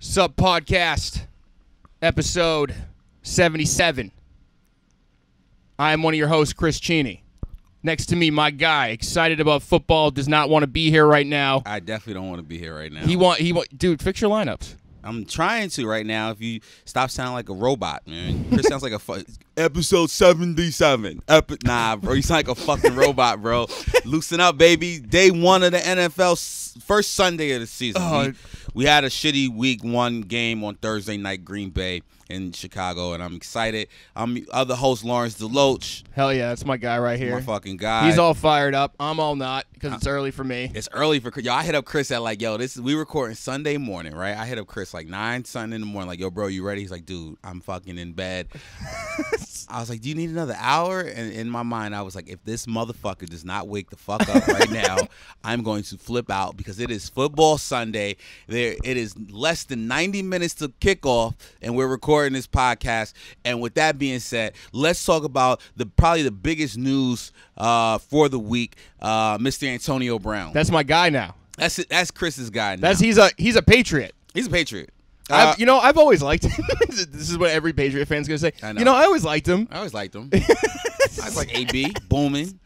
Sup Podcast, episode 77. I am one of your hosts, Chris Cheney. Next to me, my guy, excited about football, does not want to be here right now. I definitely don't want to be here right now. He want he want dude, fix your lineups. I'm trying to right now. If you stop sounding like a robot, man. Chris sounds like a fu- episode 77. Epi- nah, bro, you sound like a fucking robot, bro. Loosen up, baby. Day one of the NFL, first Sunday of the season. Oh. We, we had a shitty week one game on Thursday night, Green Bay in Chicago, and I'm excited. I'm the other host, Lawrence DeLoach, Hell yeah, that's my guy right here. my fucking guy. He's all fired up. I'm all not because it's uh, early for me. It's early for Chris. Yo, I hit up Chris at like, yo, this is we recording Sunday morning, right? I hit up Chris like nine Sunday in the morning, like, yo, bro, you ready? He's like, dude, I'm fucking in bed. I was like, do you need another hour? And in my mind, I was like, if this motherfucker does not wake the fuck up right now, I'm going to flip out because it is football Sunday. There, it is less than 90 minutes to kickoff, and we're recording this podcast. And with that being said, let's talk about the probably the biggest news uh, for the week, uh, Mr. Antonio Brown. That's my guy now. That's. That's Chris's guy. Now. That's he's a he's a patriot. he's a patriot. Uh, I've, you know, I've always liked him. this is what every Patriot fan's gonna say. I know. You know, I always liked him. I always liked him. I was like AB booming.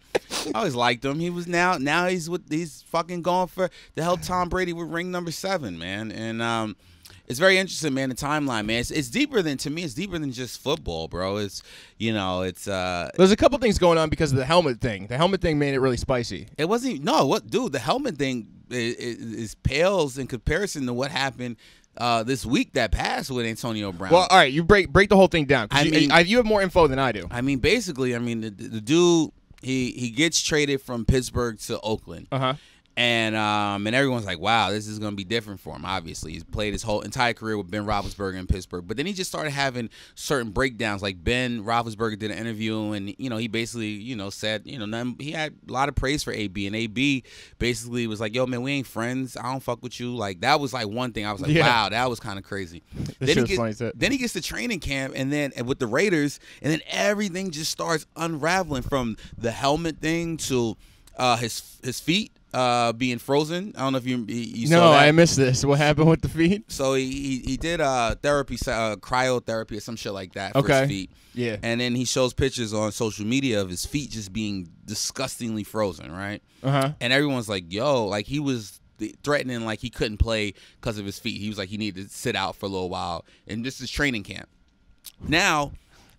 I always liked him. He was now now he's with he's fucking going for to help Tom Brady with ring number seven, man. And um, it's very interesting, man. The timeline, man. It's, it's deeper than to me. It's deeper than just football, bro. It's you know, it's uh, There's a couple things going on because of the helmet thing. The helmet thing made it really spicy. it wasn't no what dude. The helmet thing is, is pales in comparison to what happened uh this week that passed with Antonio Brown. Well, all right, you break break the whole thing down. I you, mean- I- you have more info than I do. I mean, basically, I mean, the, the dude he he gets traded from Pittsburgh to Oakland, Uh huh. And um and everyone's like, wow, this is gonna be different for him. Obviously, he's played his whole entire career with Ben Roethlisberger in Pittsburgh, but then he just started having certain breakdowns. Like Ben Roethlisberger did an interview, and you know he basically you know said you know none, he had a lot of praise for AB, and AB basically was like, yo man, we ain't friends. I don't fuck with you. Like that was like one thing I was like, Yeah. wow, that was kind of crazy. Then he gets- then he gets to training camp and then and with the Raiders and then everything just starts unraveling from the helmet thing to uh, his his feet uh, being frozen. I don't know if you you, No, saw that. I missed this. What happened with the feet? so he, he he did uh therapy uh, cryotherapy or some shit like that for Okay. his feet. Yeah. And then he shows pictures on social media of his feet just being disgustingly frozen, right? Uh huh. And everyone's like, "Yo, like he was threatening like he couldn't play because of his feet. He was like he needed to sit out for a little while." And this is training camp. Now,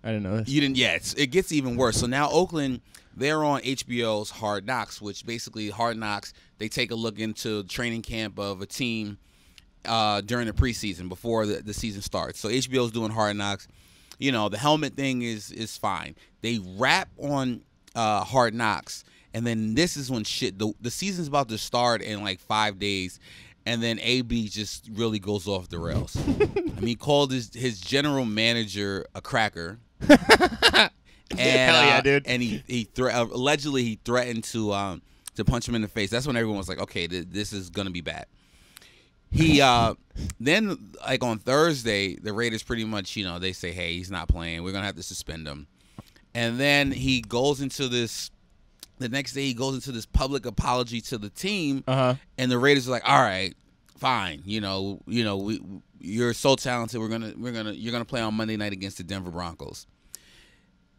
I didn't know this. you didn't. Yeah, it's, it gets even worse. So now Oakland, they're on HBO's Hard Knocks, which basically Hard Knocks. They take a look into training camp of a team uh, during the preseason before the, the season starts. So HBO's doing Hard Knocks. You know, the helmet thing is is fine. They rap on uh, Hard Knocks, and then this is when shit. The the season's about to start in like five days. And then AB just really goes off the rails. I mean, he called his his general manager a cracker. and, Hell yeah, uh, dude. And he he thre- uh, allegedly he threatened to um to punch him in the face. That's when everyone was like, okay, th- this is gonna be bad. He uh then like on Thursday, the Raiders pretty much you know they say, hey, he's not playing. We're gonna have to suspend him. And then he goes into this. The next day, he goes into this public apology to the team, Uh huh. and the Raiders are like, "All right, fine. You know, you know, we, you're so talented. We're gonna, we're gonna, you're gonna play on Monday night against the Denver Broncos."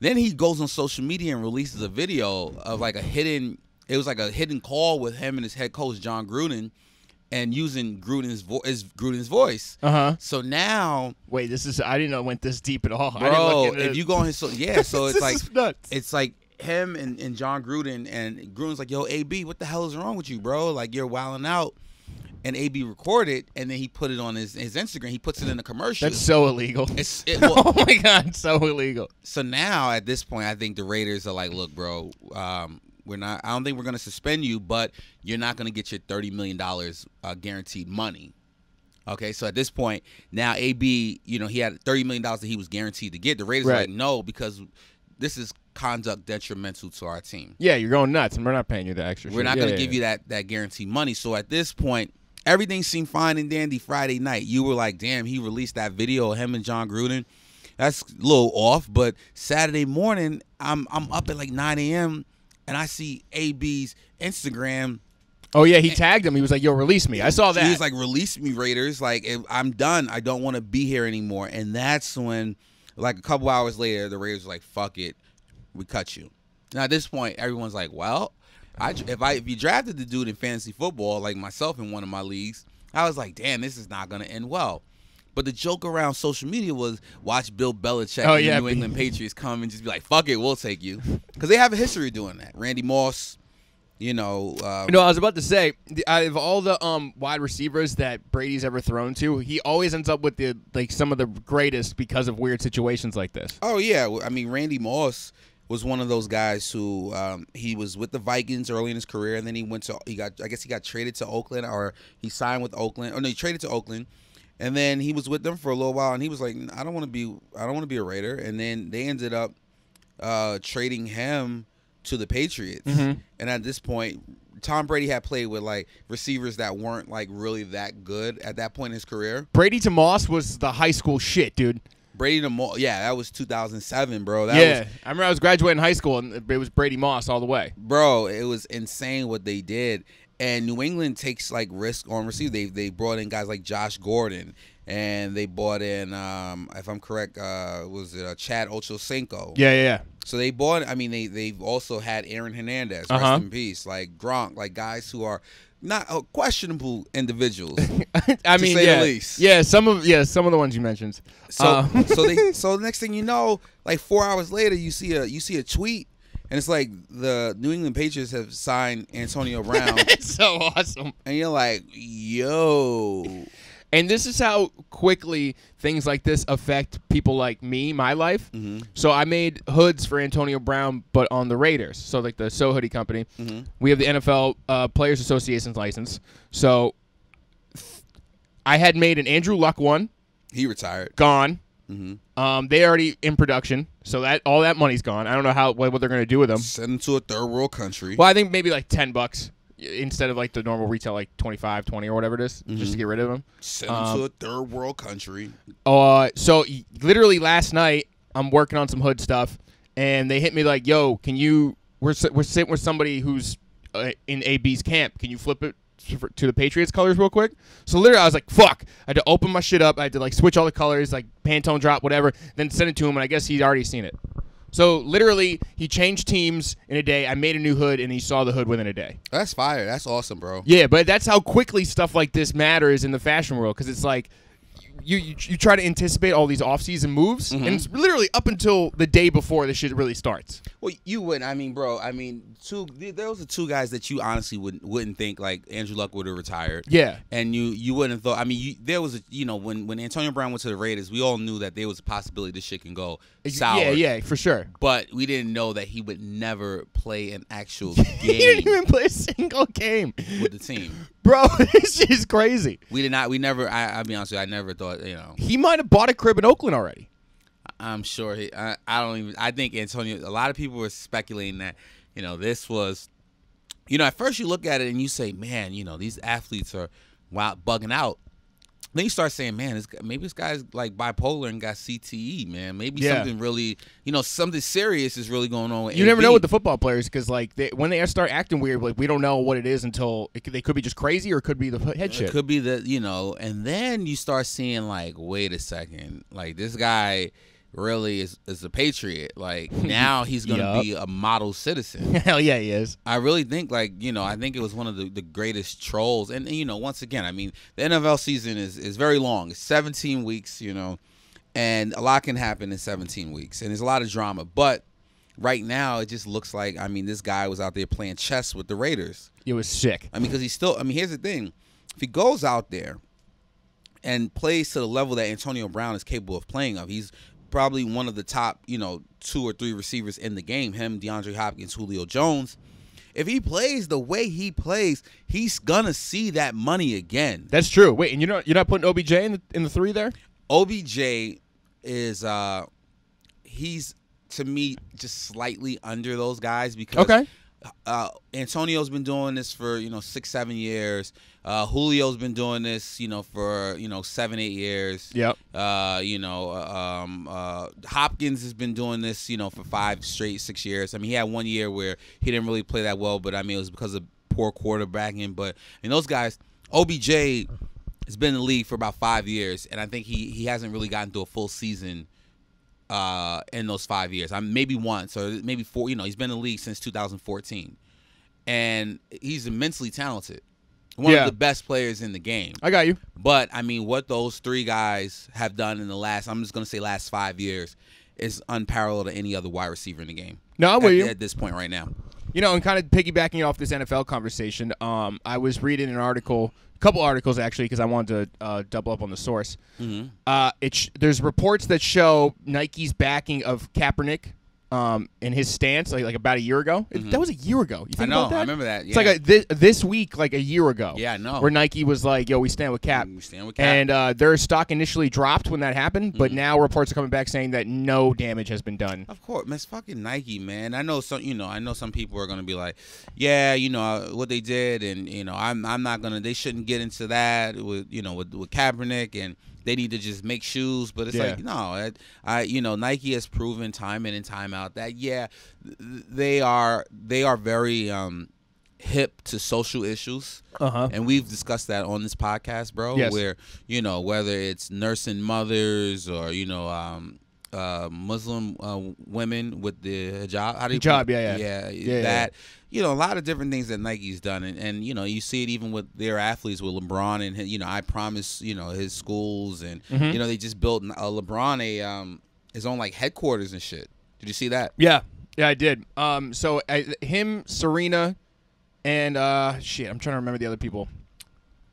Then he goes on social media and releases a video of like a hidden. It was like a hidden call with him and his head coach Jon Gruden, and using Gruden's voice, Gruden's voice. Uh huh. So now, Wait, this is. I didn't know it went this deep at all. I didn't bro, if you go on his, so yeah, so it's like it's like him and, and Jon Gruden, and Gruden's like, "Yo, AB, what the hell is wrong with you, bro? Like you're wilding out." And AB recorded, and then he put it on his, his Instagram. He puts it in a commercial. That's so illegal. it's it, well, oh my god, so illegal. so now at this point, I think the Raiders are like, "Look, bro, um, we're not. I don't think we're gonna suspend you, but you're not gonna get your thirty million dollars uh, guaranteed money." Okay, so at this point, now AB, you know, he had thirty million dollars that he was guaranteed to get. The Raiders are Right. like, "No, because this is conduct detrimental to our team. Yeah, you're going nuts, and we're not paying you the extra. We're shit. not Yeah, going to yeah, give yeah. you that that guaranteed money. So at this point, everything seemed fine and dandy Friday night. You were like, damn, he released that video of him and Jon Gruden. That's a little off. But Saturday morning, I'm I'm up at like 9 a.m. and I see AB's Instagram Oh yeah, he tagged him. He was like, "Yo, release me." I saw that. He was like, "Release me, Raiders! Like I'm done. I don't want to be here anymore." And that's when, like a couple hours later, the Raiders were like, "Fuck it, we cut you." Now at this point, everyone's like, "Well, I if I if you drafted the dude in fantasy football like myself in one of my leagues, I was like, damn, this is not gonna end well." But the joke around social media was watch Bill Belichick Oh, and yeah, the New England Patriots come and just be like, "Fuck it, we'll take you," because they have a history of doing that. Randy Moss, you know, uh, You know, I was about to say, the, out of all the um, wide receivers that Brady's ever thrown to, he always ends up with the like some of the greatest because of weird situations like this. Oh yeah, I mean Randy Moss was one of those guys who um, he was with the Vikings early in his career, and then he went to he got I guess he got traded to Oakland or he signed with Oakland. Oh no, he traded to Oakland, and then he was with them for a little while, and he was like, I don't want to be I don't want to be a Raider, and then they ended up uh, trading him to the Patriots, Mhm. and at this point. Tom Brady had played with like receivers that weren't like really that good at that point in his career. Brady to Moss was the high school shit, dude. Brady to Mo- yeah, that was 2007, bro. That yeah, was I remember I was graduating high school and it was Brady Moss all the way. bro, it was insane what they did. And New England takes like risk on receiver. They they brought in guys like Josh Gordon, and they bought in, um, if I'm correct, uh, was it uh, Chad Ochocinco? Yeah, yeah, So they bought. I mean, they they've also had Aaron Hernandez, rest in peace, like Gronk, like guys who are not uh, questionable individuals. I To mean, say the yeah, least. yeah. Some of yeah, some of the ones you mentioned. So Uh, so they so next thing you know, like four hours later, you see a you see a tweet, and it's like the New England Patriots have signed Antonio Brown, it's so awesome. and you're like, yo, And this is how quickly things like this affect people like me, my life. Mhm. So I made hoods for Antonio Brown, but on the Raiders. So like the So Hoodie Company. Mhm. We have the NFL uh, Players Association's license. So I had made an Andrew Luck one, he retired. gone. hmm Um, they already in production, so that all that money's gone. I don't know how what, what they're gonna do with them. Send him to a third world country. Well, I think maybe like ten bucks instead of like the normal retail, like 25, 20 or whatever it is, just to get rid of them. Send them um, to a third world country. Uh, so literally last night, I'm working on some hood stuff, and they hit me like, "Yo, can you? We're we're sitting with somebody who's uh, in AB's camp. Can you flip it to to the Patriots colors real quick?" So literally, I was like, "Fuck!" I had to open my shit up. I had to like switch all the colors, like Pantone drop, whatever, then send it to him, and I guess he'd already seen it. So literally, he changed teams in a day. I made a new hood, and he saw the hood within a day. That's fire. That's awesome, bro. Yeah, but that's how quickly stuff like this matters in the fashion world because it's like you, you you try to anticipate all these off-season moves, mm-hmm. and it's literally up until the day before the shit really starts. Well, you wouldn't. I mean, bro. I mean, two. Those are two guys that you honestly wouldn't wouldn't think like Andrew Luck would have retired. Yeah, And you you wouldn't have thought. I mean, you, there was a you know when when Antonio Brown went to the Raiders, we all knew that there was a possibility this shit can go sour. yeah, yeah, for sure. But we didn't know that he would never play an actual game. He didn't even play a single game, with the team. bro. this is crazy. We did not. We never. I, I'll be honest with you. I never thought. You know. He might have bought a crib in Oakland already. I'm sure. He, I, I don't even. I think Antonio. A lot of people were speculating that. You know, this was. You know, at first you look at it and you say, "Man, you know, these athletes are wild, bugging out." Then you start saying, "Man, this, guy- maybe this guy's like bipolar and got CTE. Man, maybe Yeah. something really, you know, something serious is really going on." With You never know with the football players because like they, when they start acting weird, like we don't know what it is until it, they could be just crazy or it could be the head It could be the you know, and then you start seeing like, wait a second, like this guy really is is a patriot. Like now he's gonna Yup. be a model citizen. Hell yeah, he is. I really think like you know I think it was one of the, the greatest trolls and, and, you know once again I mean the NFL season is is very long it's 17 weeks you know and a lot can happen in 17 weeks and there's a lot of drama but right now it just looks like I mean this guy was out there playing chess with the Raiders It was sick. I mean because he's still I mean here's the thing if he goes out there and plays to the level that Antonio Brown is capable of playing of he's probably one of the top you know two or three receivers in the game him DeAndre Hopkins Julio Jones if he plays the way he plays, he's gonna see that money again. That's true. Wait, and you're not you're not putting OBJ in the in the three there? OBJ is uh he's to me just slightly under those guys because Okay. Uh, Antonio's been doing this for you know six seven years. Uh, Julio's been doing this you know for you know seven eight years. Yep. Uh, you know, uh, um, uh, Hopkins has been doing this, you know, for five straight six years. I mean, he had one year where he didn't really play that well, but I mean, it was because of poor quarterbacking. But and those guys, OBJ has been in the league for about five years, and I think he he hasn't really gotten to a full season uh, in those five years. I'm maybe once or maybe four. You know, he's been in the league since 2014, and he's immensely talented. One Yeah. of the best players in the game. I got you. But I mean, what those three guys have done in the last, I'm just going to say last five years, is unparalleled to any other wide receiver in the game. No, I'm at, with you. at this point right now. You know, and kind of piggybacking off this NFL conversation, um, I was reading an article, couple articles actually, because I wanted to uh, double up on the source. Mm-hmm. Uh, it sh- there's reports that show Nike's backing of Kaepernick um, in his stance, like, like about a year ago. It- That was a year ago. You Mm-hmm. I know. about that? I remember that. It's like a, this, this week, like a year ago. Yeah, I know. Where Nike was like, "Yo, we stand with Cap." We stand with Cap. And uh, their stock initially dropped when that happened, but Mm-hmm. now reports are coming back saying that no damage has been done. Of course, man, it's fucking Nike, man. I know some, you know, I know some people are gonna be like, yeah, you know uh, what they did, and you know, I'm, I'm not gonna. They shouldn't get into that with, you know, with with Kaepernick, and they need to just make shoes. But it's Yeah. like, no, I, I, you know, Nike has proven time in and time out that yeah, they are, they are very um hip to social issues. Uh huh. And we've discussed that on this podcast, bro. Yes. Where you know whether it's nursing mothers or you know um, uh, Muslim uh, women with the hijab. How do you Hijab, yeah, yeah. yeah, Yeah, that. You know, a lot of different things that Nike's done, and, and you know, you see it even with their athletes, with LeBron and you know, I promise, you know, his schools, and Mm-hmm. you know, they just built a LeBron a um his own like headquarters and shit. Did you see that? Yeah, yeah, I did. Um, so I, him, Serena, and uh, shit, I'm trying to remember the other people.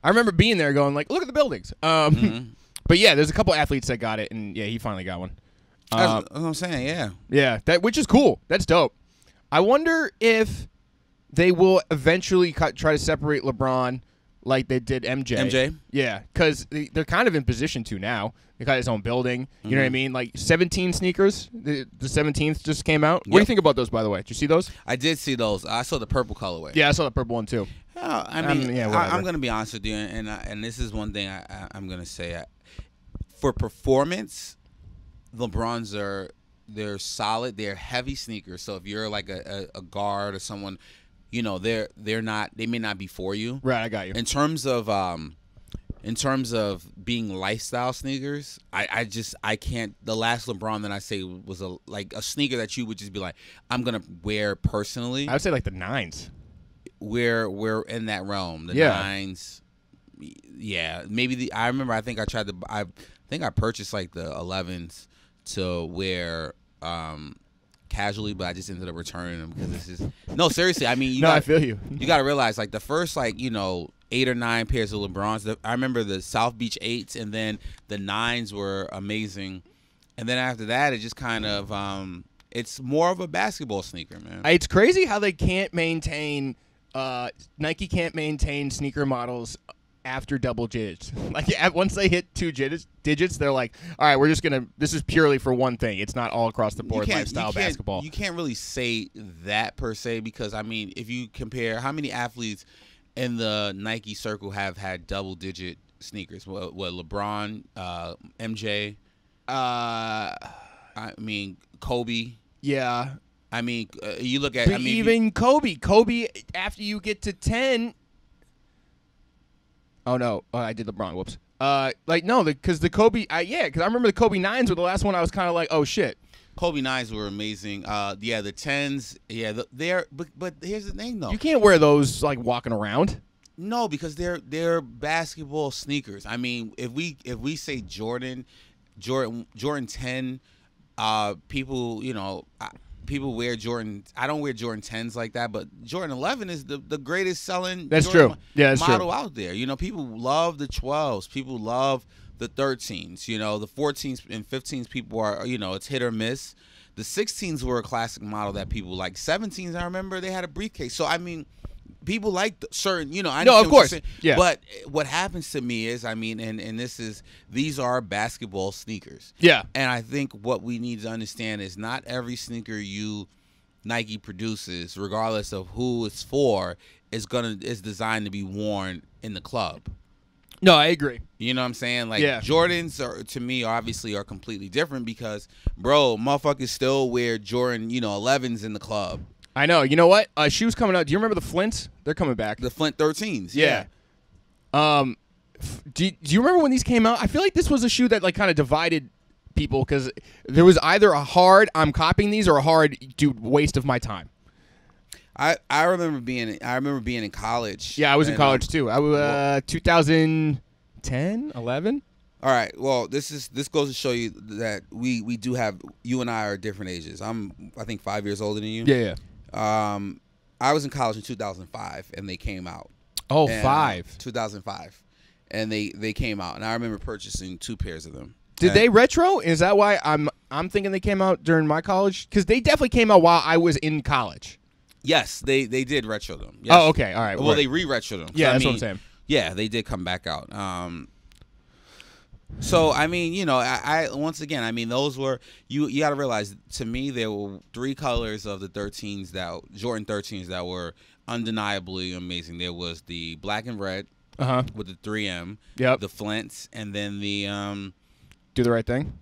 I remember being there, going like, "Look at the buildings." Um, Mm-hmm. but yeah, there's a couple athletes that got it, and yeah, he finally got one. That's, Uh, that's what I'm saying. Yeah. yeah, that which is cool. That's dope. I wonder if they will eventually cut, try to separate LeBron like they did MJ. MJ? Yeah, because they, they're kind of in position to now. They got his own building. You Mm-hmm. know what I mean? Like 17 sneakers. The, the 17th just came out. What do you think about those, by the way? Did you see those? I did see those. I saw the purple colorway. Yeah, I saw the purple one too. Yeah, I Um, mean, yeah, I, whatever. I'm gonna be honest with you, and and, I, and this is one thing I, I, I'm gonna say. I, for performance, LeBrons are they're solid. They're heavy sneakers. So if you're like a, a, a guard or someone, you know, they're they're not. They may not be for you. Right, I got you. In terms of um, in terms of being lifestyle sneakers, I, I just I can't. The last LeBron that I say was a like a sneaker that you would just be like, I'm gonna wear personally I would say like the nines. we're we're in that realm. The Yeah. nines, yeah. Maybe the I remember. I think I tried to. I think I purchased like the 11s to wear um casually, but I just ended up returning them because this is no seriously. I mean, you no, got I feel you. you got to realize like the first like you know eight or nine pairs of LeBrons. The, I remember the South Beach eights, and then the nines were amazing, and then after that, it just kind of um. It's more of a basketball sneaker, man. It's crazy how they can't maintain. Uh, Nike can't maintain sneaker models after double digits. Like at, once they hit two digits, digits, they're like, all right, we're just gonna. This is purely for one thing. It's not all across the board lifestyle basketball. You can't really say that per se because I mean, if you compare how many athletes in the Nike circle have had double digit sneakers, what, what LeBron, uh, MJ, uh, I mean Kobe. yeah. I mean, uh, you look at I mean, if you- even Kobe, Kobe, after you get to ten. Oh no, oh, I did LeBron. Whoops. Uh, like no, because the, Kobe, I, yeah, because I remember the Kobe nines were the last one. I was kind of like, oh shit. Kobe nines were amazing. Uh, yeah, the tens, yeah, the, they're but but here's the thing though. You can't wear those like walking around. No, because they're they're basketball sneakers. I mean, if we if we say Jordan, Jordan Jordan ten, uh, people you know. uh, People wear Jordan. I don't wear Jordan tens like that, but Jordan eleven is the, the greatest selling. That's Jordan true. Yeah, that's model true. out there. You know, people love the twelves. People love the thirteens. You know, the fourteens and fifteens. People are you know it's hit or miss. The sixteens were a classic model that people like. Seventeens, I remember they had a briefcase. So I mean, people like certain. You know, I No, of understand what you're course. Yeah. But what happens to me is, I mean, and and this is these are basketball sneakers. Yeah. And I think what we need to understand is not every sneaker you Nike produces, regardless of who it's for, is gonna is designed to be worn in the club. No, I agree. You know what I'm saying? Like Yeah. Jordans are to me obviously are completely different because bro, motherfuckers still wear Jordan, you know, 11s in the club. I know. You know what? Uh, shoes coming out. Do you remember the Flints? They're coming back. The Flint 13s. yeah. Um, f- do, do you remember when these came out? I feel like this was a shoe that like kind of divided people because there was either a hard I'm copying these or a hard dude waste of my time. I, I remember being I remember being in college. Yeah, I was in and, um, college too. I was uh, 2010, 11. All right. Well, this is this goes to show you that we we do have you and I are different ages. I'm I think five years older than you. Yeah, yeah. Um, I was in college in 2005, and they came out. Oh, And, five. 2005, and they they came out, and I remember purchasing two pairs of them. Did And- they retro? Is that why I'm I'm thinking they came out during my college? Because they definitely came out while I was in college. Yes, they they did retro them. Yes. Oh, okay, all right. Well, word. they re-retro them. Yeah, I that's what I'm saying. Yeah, they did come back out. Um, so I mean, you know, I, I once again, I mean, those were you. You got to realize, to me, there were three colors of the 13s that Jordan 13s that were undeniably amazing. There was the black and red Uh huh. with the 3M, Yep. the Flints, and then the um, Do the right thing.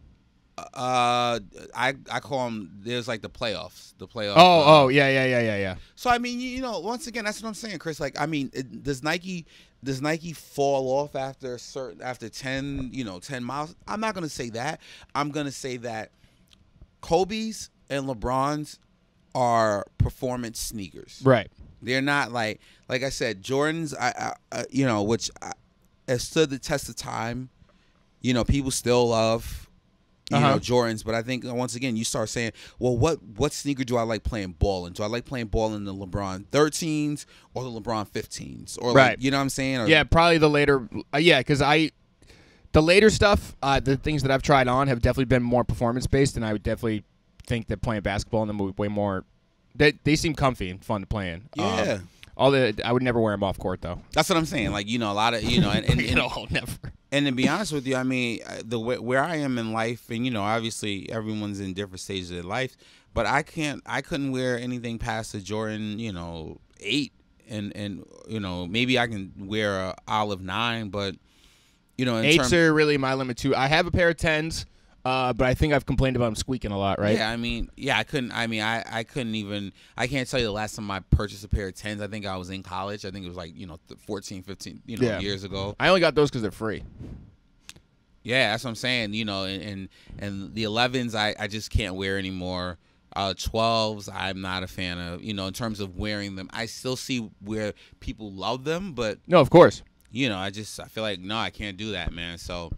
uh, I I call them. There's like the playoffs, the playoffs. Oh, uh, oh, yeah, yeah, yeah, yeah, yeah. So I mean, you, you know, once again, that's what I'm saying, Chris. Like, I mean, it, does Nike does Nike fall off after a certain after ten you know ten miles? I'm not gonna say that. I'm gonna say that Kobe's and LeBron's are performance sneakers. Right. They're not like like I said, Jordans. I, I, I you know, which I, has stood the test of time. You know, people still love. You Uh-huh. know Jordans, but I think uh, once again you start saying, well, what what sneaker do I like playing ball in? Do I like playing ball in the LeBron 13s or the LeBron 15s, or Right. like you know what I'm saying? Or, Yeah, probably the later. Uh, yeah, because I, the later stuff, uh, the things that I've tried on have definitely been more performance based, and I would definitely think that playing basketball in them would be way more. They they seem comfy and fun to play in. Um, yeah. all the I would never wear them off court though. That's what I'm saying. Like you know, a lot of you know, and and, you and, know, never. And to be honest with you, I mean, the way, where I am in life, and you know, obviously everyone's in different stages of their life, but I can't, I couldn't wear anything past the Jordan, you know, eight, and and you know, maybe I can wear a olive nine, but you know, in Eights term- are really my limit too. I have a pair of tens, uh, but I think I've complained about them squeaking a lot. Right? Yeah, I mean, yeah, I couldn't. I mean, I, I couldn't even. I can't tell you the last time I purchased a pair of tens. I think I was in college. I think it was like you know, th- 14, 15, you know, Yeah. years ago. I only got those because they're free. Yeah, that's what I'm saying. You know, and and, and the 11s, I, I just can't wear anymore. Uh, 12s, I'm not a fan of. You know, in terms of wearing them, I still see where people love them, but No, of course. you know, I just I feel like no, I can't do that, man. So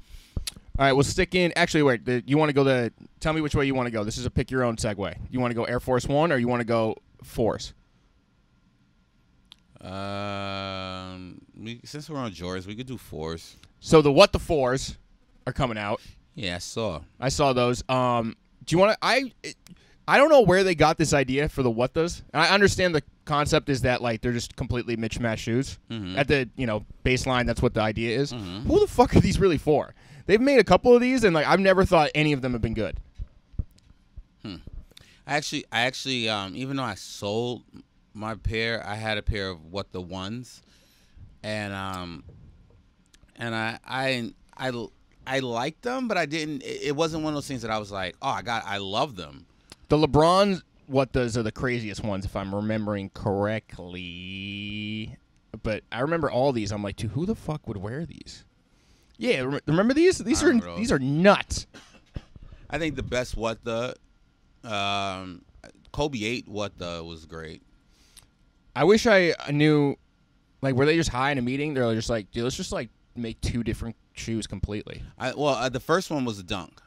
All right, we'll stick in. Actually, wait. The, you want to go the? Tell me which way you want to go. This is a pick your own segue. You want to go Air Force One or you want to go Force? um, we, since we're on Jordans, we could do fours. So the what the fours are coming out. Yeah, I saw. I saw those. Um, do you want to? I it, I don't know where they got this idea for the what does. And I understand the concept is that like they're just completely mismatched shoes. Mhm. At the you know baseline, that's what the idea is. Mhm. Who the fuck are these really for? They've made a couple of these, and like I've never thought any of them have been good. Hmm. I actually, I actually, um, even though I sold my pair, I had a pair of what the ones, and um, and I, I, I, I liked them, but I didn't. It wasn't one of those things that I was like, oh, I got, I love them. The LeBron what those are the craziest ones if I'm remembering correctly. But I remember all these. I'm like, dude, who the fuck would wear these? Yeah, remember these? These are those. these are nuts. I think the best what the, um, Kobe eight what the was great. I wish I knew, like, were they just high in a meeting? They're just like, dude, let's just like make two different shoes completely. I well, uh, the first one was a dunk.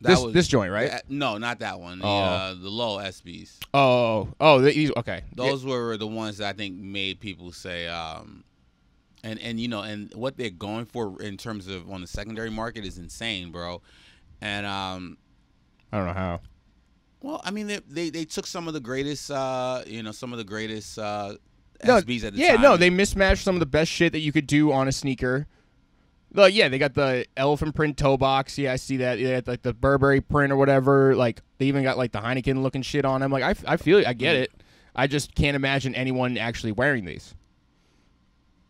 That This was this joint, right? uh, no, not that one. The, Oh. uh, the low SBs. Oh, oh, these, okay. Those were the ones that I think made people say, um, and and you know, and what they're going for in terms of on the secondary market is insane, bro. And um, I don't know how. well, I mean, they, they they took some of the greatest, uh, you know, some of the greatest uh, No, SBs at the yeah, time. no, they mismatched some of the best shit that you could do on a sneaker. Like, yeah, they got the elephant print toe box. Yeah, I see that. Yeah, like the Burberry print or whatever. Like, they even got like the Heineken looking shit on them. Like, I, I feel it. I get it. I just can't imagine anyone actually wearing these.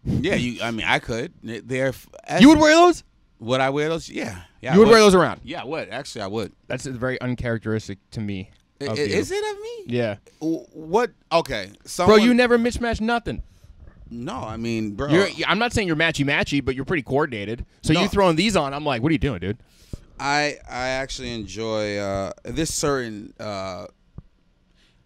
Yeah, you. I mean, I could. They're You would wear those? Would I wear those? Yeah, yeah. You would wear those around. Yeah, I would. Actually, I would. That's very uncharacteristic to me. I- of i- you. Is it of me? Yeah, What? Okay, bro, you never mismatch nothing. No, I mean, bro. You're, I'm not saying you're matchy matchy, but you're pretty coordinated. So No. you throwing these on, I'm like, what are you doing, dude? I I actually enjoy uh this certain uh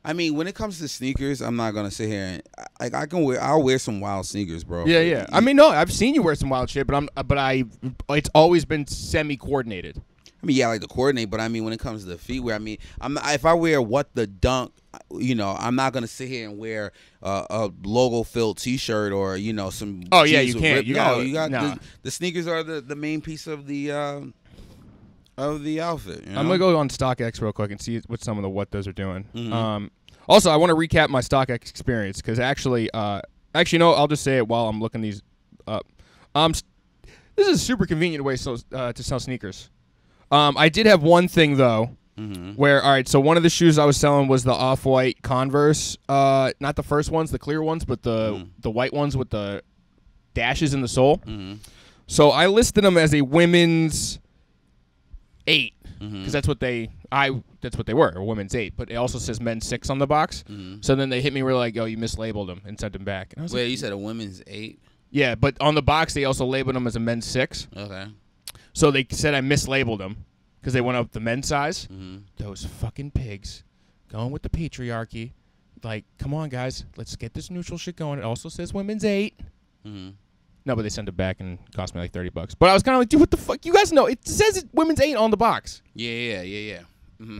I mean when it comes to sneakers, I'm not gonna sit here and like I can wear I'll wear some wild sneakers, bro. Yeah, yeah. I mean, no, I've seen you wear some wild shit, but I'm, but I, it's always been semi coordinated. I mean, yeah, I like to coordinate, but I mean, when it comes to the feet wear, I mean, I'm if I wear what the dunk, you know, I'm not gonna sit here and wear uh, a logo filled T-shirt or you know some. Oh, yeah, you can't. You no, gotta- you got nah. the, the sneakers are the, the main piece of the uh, of the outfit. you I'm gonna go on StockX real quick and see what some of the what those are doing. Mhm. Um, also, I want to recap my StockX experience because actually, uh, actually, no, I'll just say it while I'm looking these up. Um, this is a super convenient way so, uh, to sell sneakers. Um, I did have one thing though, Mhm. where all right, so one of the shoes I was selling was the off-white Converse, uh, not the first ones, the clear ones, but the Mm. the white ones with the dashes in the sole. Mhm. So I listed them as a women's eight because Mhm. that's what they I that's what they were a women's eight. But it also says men's six on the box. Mhm. So then they hit me were like, "Oh, you mislabeled them and sent them back." And I was Wait, like, you said a women's eight? "Yeah," but on the box they also labeled them as a men's six. Okay. So they said I mislabeled them because they went up the men's size. hmm Those fucking pigs going with the patriarchy. Like, come on, guys, let's get this neutral shit going. It also says women's eight. hmm No, but they sent it back and cost me like thirty bucks. But I was kind of like, dude, what the fuck? You guys know it says it, women's eight on the box. Yeah, yeah, yeah, yeah. hmm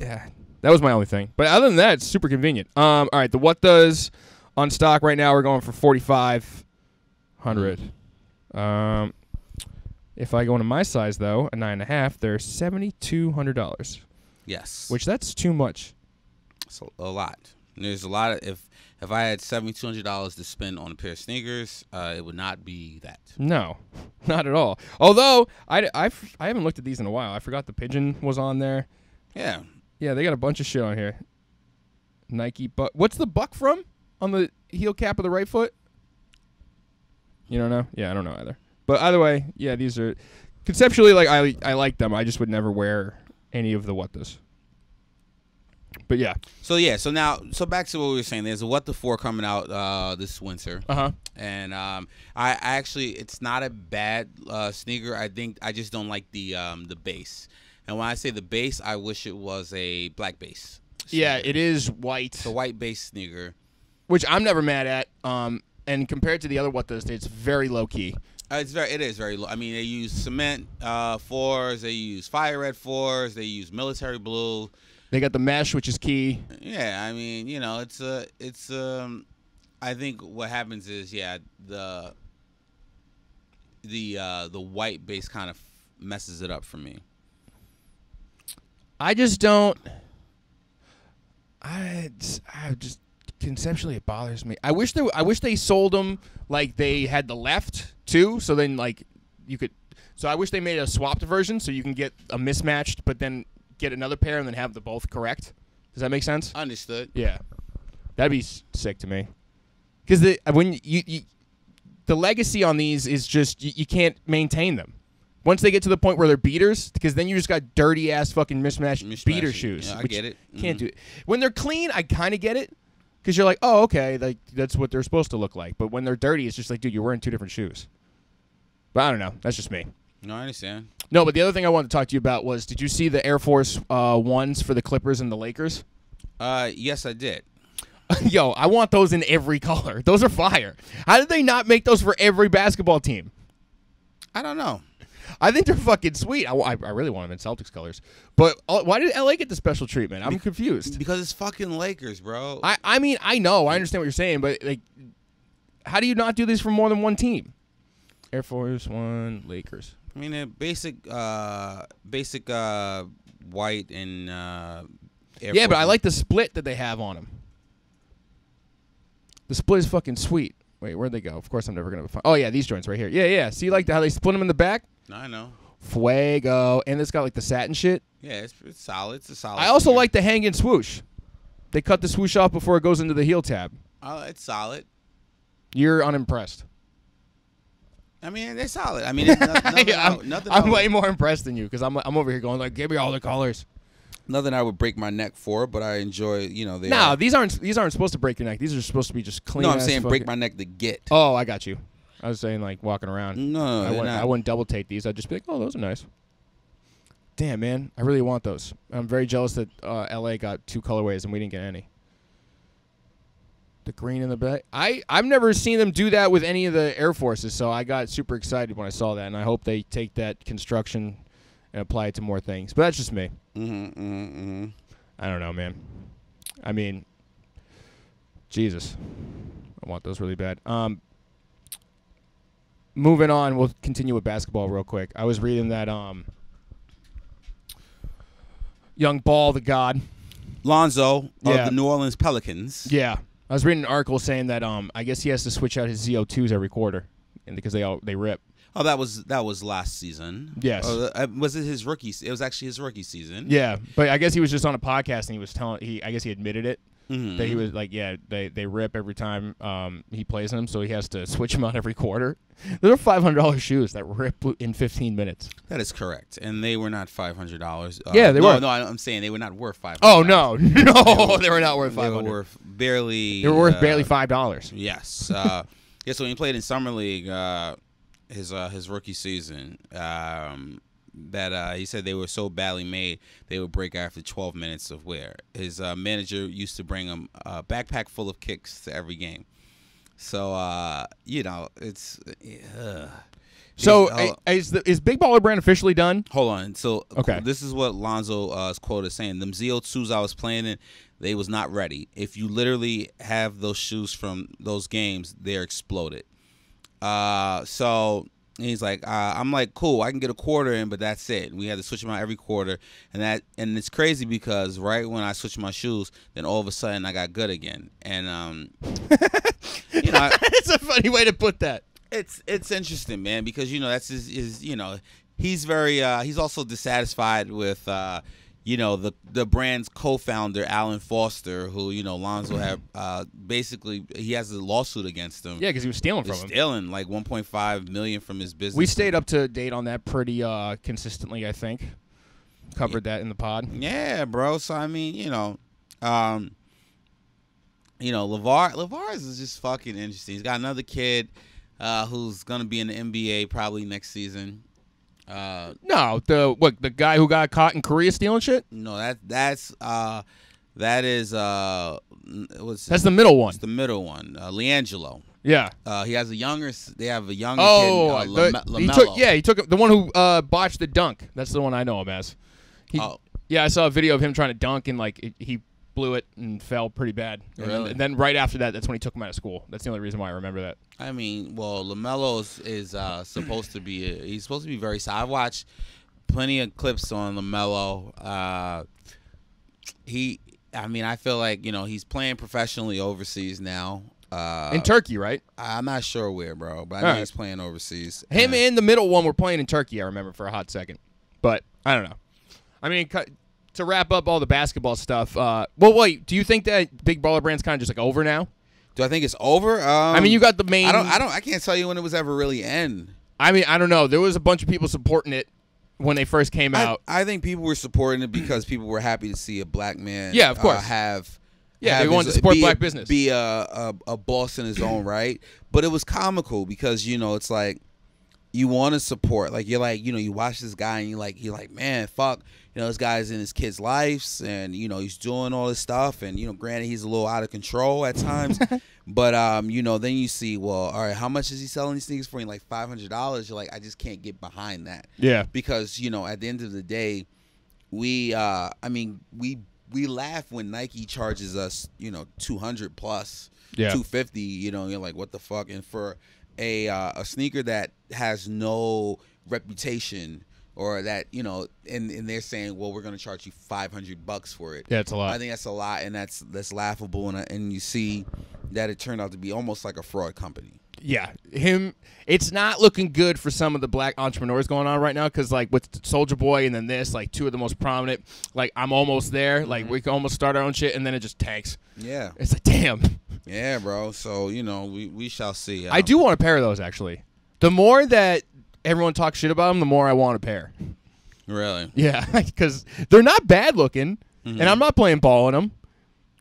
Yeah, that was my only thing. But other than that, it's super convenient. Um, all right, the what does on stock right now? We're going for forty five hundred. Um, if I go into my size though, a nine and a half, they're seventy two hundred dollars. Yes. Which that's too much. It's a, a lot. There's a lot of if if I had seventy two hundred dollars to spend on a pair of sneakers, uh, it would not be that. No, not at all. Although I, I, I haven't looked at these in a while. I forgot the pigeon was on there. Yeah. Yeah, they got a bunch of shit on here. Nike buck. What's the buck from on the heel cap of the right foot? You don't know? Yeah, I don't know either. But either way, yeah, these are conceptually like I I like them. I just would never wear any of the what this. But yeah. So yeah. So now, so back to what we were saying. There's a what the four coming out uh, this winter, Uh huh. and um, I, I actually it's not a bad uh, sneaker. I think I just don't like the um, the base. And when I say the base, I wish it was a black base. Yeah, it is white, It's a white base sneaker. which I'm never mad at. Um, and compared to the other what this, it's very low key. Uh, it's very, it is very low. I mean, they use cement uh, fours, they use fire red fours, they use military blue. They got the mesh, which is key. Yeah, I mean, you know, it's a, it's um, I think what happens is, yeah, the, the uh, the white base kind of messes it up for me. I just don't. I, I just conceptually it bothers me. I wish they I wish they sold them like they had the left too. So then like you could. So I wish they made a swapped version so you can get a mismatched, but then get another pair and then have the both correct. Does that make sense? Understood. Yeah, that'd be s- sick to me. Because the when you, you the legacy on these is just you, you can't maintain them. Once they get to the point where they're beaters, because then you just got dirty ass fucking mismatched Mismatched. beater shoes. Yeah, I which get it. Can't Mhm. do it. When they're clean, I kind of get it, because you're like, oh okay, like that's what they're supposed to look like. But when they're dirty, it's just like, dude, you're wearing two different shoes. But I don't know. That's just me. No, I understand. No, but the other thing I wanted to talk to you about was, did you see the Air Force uh, ones for the Clippers and the Lakers? Uh, yes, I did. Yo, I want those in every color. Those are fire. How did they not make those for every basketball team? I don't know. I think they're fucking sweet. I, I I really want them in Celtics colors. But uh, why did LA get the special treatment? I'm confused. Because it's fucking Lakers, bro. I, I mean, I know, I understand what you're saying, but like, how do you not do this for more than one team? Air Force One, Lakers. I mean, a basic, uh, basic uh, white and uh, Air yeah, but I like the split that they have on them. The split is fucking sweet. Wait, where'd they go? Of course, I'm never gonna find. Oh yeah, these joints right here. Yeah, yeah. See, like how they split them in the back. I know. Fuego, and it's got like the satin shit. Yeah, it's, it's solid. It's a solid. I also sneaker. like the hanging swoosh. They cut the swoosh off before it goes into the heel tab. Uh, it's solid. You're unimpressed. I mean, they're solid. I mean, it's no- nothing. I'm, nothing I'm way more impressed than you because I'm I'm over here going like, give me all the colors. Nothing I would break my neck for, but I enjoy. You know, they. No, are- these aren't these aren't supposed to break your neck. These are supposed to be just clean. no, I'm saying break my neck to get. Oh, I got you. I was saying like walking around. No, I wouldn't. I wouldn't double take these. I'd just be like, oh, those are nice. Damn, man, I really want those. I'm very jealous that uh, LA got two colorways and we didn't get any. The green in the back. I I've never seen them do that with any of the Air Forces, so I got super excited when I saw that, and I hope they take that construction and apply it to more things. But that's just me. Mm-hmm, mm-hmm, mm-hmm. I don't know, man. I mean, Jesus, I want those really bad. Um, moving on, we'll continue with basketball real quick. I was reading that um, young Ball, the God. Lonzo Yeah. of the New Orleans Pelicans. Yeah, I was reading an article saying that um, I guess he has to switch out his ZO2s every quarter, and because they all they rip. Oh, that was that was last season. Yes. Oh, uh, was it his rookie? It was actually his rookie season. Yeah, but I guess he was just on a podcast and he was telling he I guess he admitted it Mhm. that he was like, yeah, they they rip every time um, he plays them, so he has to switch them out every quarter. Those are five hundred dollars shoes that rip in fifteen minutes. That is correct, and they were not five hundred dollars. Uh, Yeah, they no, were. No, I'm saying they were not worth five. Oh no, no, they were not worth they were worth barely. They were worth uh, barely five dollars. Yes. Uh, yeah. So when he played in summer league, uh, his uh, his rookie season, um, that uh, he said they were so badly made they would break after 12 minutes of wear. His uh, manager used to bring him a backpack full of kicks to every game. So uh, you know it's. Uh, So uh, is the is Big Baller Brand officially done? Hold on. So Okay. this is what Lonzo uh, is quoted saying: "Them ZO2s I was playing in, they was not ready. If you literally have those shoes from those games, they're exploded." Uh, so he's like, uh, "I'm like, cool. I can get a quarter in, but that's it. We had to switch them out every quarter, and that and it's crazy because right when I switched my shoes, then all of a sudden I got good again, and um, you know." I, it's a funny way to put that. it's it's interesting, man, because you know that's his, his you know he's very uh, he's also dissatisfied with uh, you know the the brand's co-founder Alan Foster, who you know Lonzo had uh, basically he has a lawsuit against him. Yeah, because he was stealing from him. stealing like 1.5 million from his business. We stayed up to date on that pretty uh, consistently. I think covered that in the pod. Yeah, bro. So I mean, you know, um, you know, LaVar LaVar is just fucking interesting. He's got another kid uh, who's gonna be in the NBA probably next season. Uh, No, the what the guy who got caught in Korea stealing shit. no, that that's uh, that is uh, what's That's the middle one. it's the middle one, uh, LiAngelo. Yeah. Uh, he has a younger. They have a younger Oh, kid, uh, the- he took yeah he took the one who uh, botched the dunk. That's the one I know him as. He, Oh. Yeah, I saw a video of him trying to dunk and like it, he blew it and fell pretty bad. And, then, and then right after that, that's when he took him out of school. That's the only reason why I remember that. I mean, well, LaMelo is, is uh, supposed to be. he's supposed to be very. So I watched plenty of clips on LaMelo. Uh, he, I mean, I feel like you know he's playing professionally overseas now. Uh, in Turkey, right? I'm not sure where, bro, but I know right. he's playing overseas. Him And- the middle one were playing in Turkey. I remember for a hot second, but I don't know. I mean, to wrap up all the basketball stuff. Uh, well, wait. Do you think that Big Baller Brand's kind of just like over now? Do I think it's over? Um, I mean, you got the main. I don't. I don't. I can't tell you when it was ever really end. I mean, I don't know. There was a bunch of people supporting it when they first came out. I think people were supporting it because people were happy to see a black man. Yeah, of uh, course. have. Yeah, have they wanted his- to support black a, business. Be a, a a boss in his own right, but it was comical because you know it's like you want to support. Like you're like you know you watch this guy and you like you're like man fuck you know this guy's in his kids' lives and you know he's doing all this stuff and you know granted he's a little out of control at times. But um, you know, then you see, well, all right, how much is he selling these things for? And like five hundred dollars. You're like, I just can't get behind that yeah. because you know at the end of the day we uh i mean we we laugh when nike charges us you know 200 plus Yeah. 250 you know you're like what the fuck and for a uh, a sneaker that has no reputation or that you know and, and they're saying well we're going to charge you 500 bucks for it Yeah, it's a lot. i think that's a lot and that's that's laughable and, and you see that it turned out to be almost like a fraud company yeah, him. It's not looking good for some of the black entrepreneurs going on right now because, like, with Soulja Boy and then this, like, two of the most prominent. Like, I'm almost there. Mm-hmm. Like, we can almost start our own shit, and then it just tanks. yeah It's like, damn. yeah bro so you know we, we shall see I Um, do want a pair of those actually. The more that everyone talks shit about them, the more I want a pair. Really? Yeah, because they're not bad looking, Mm-hmm. and I'm not playing ball in them.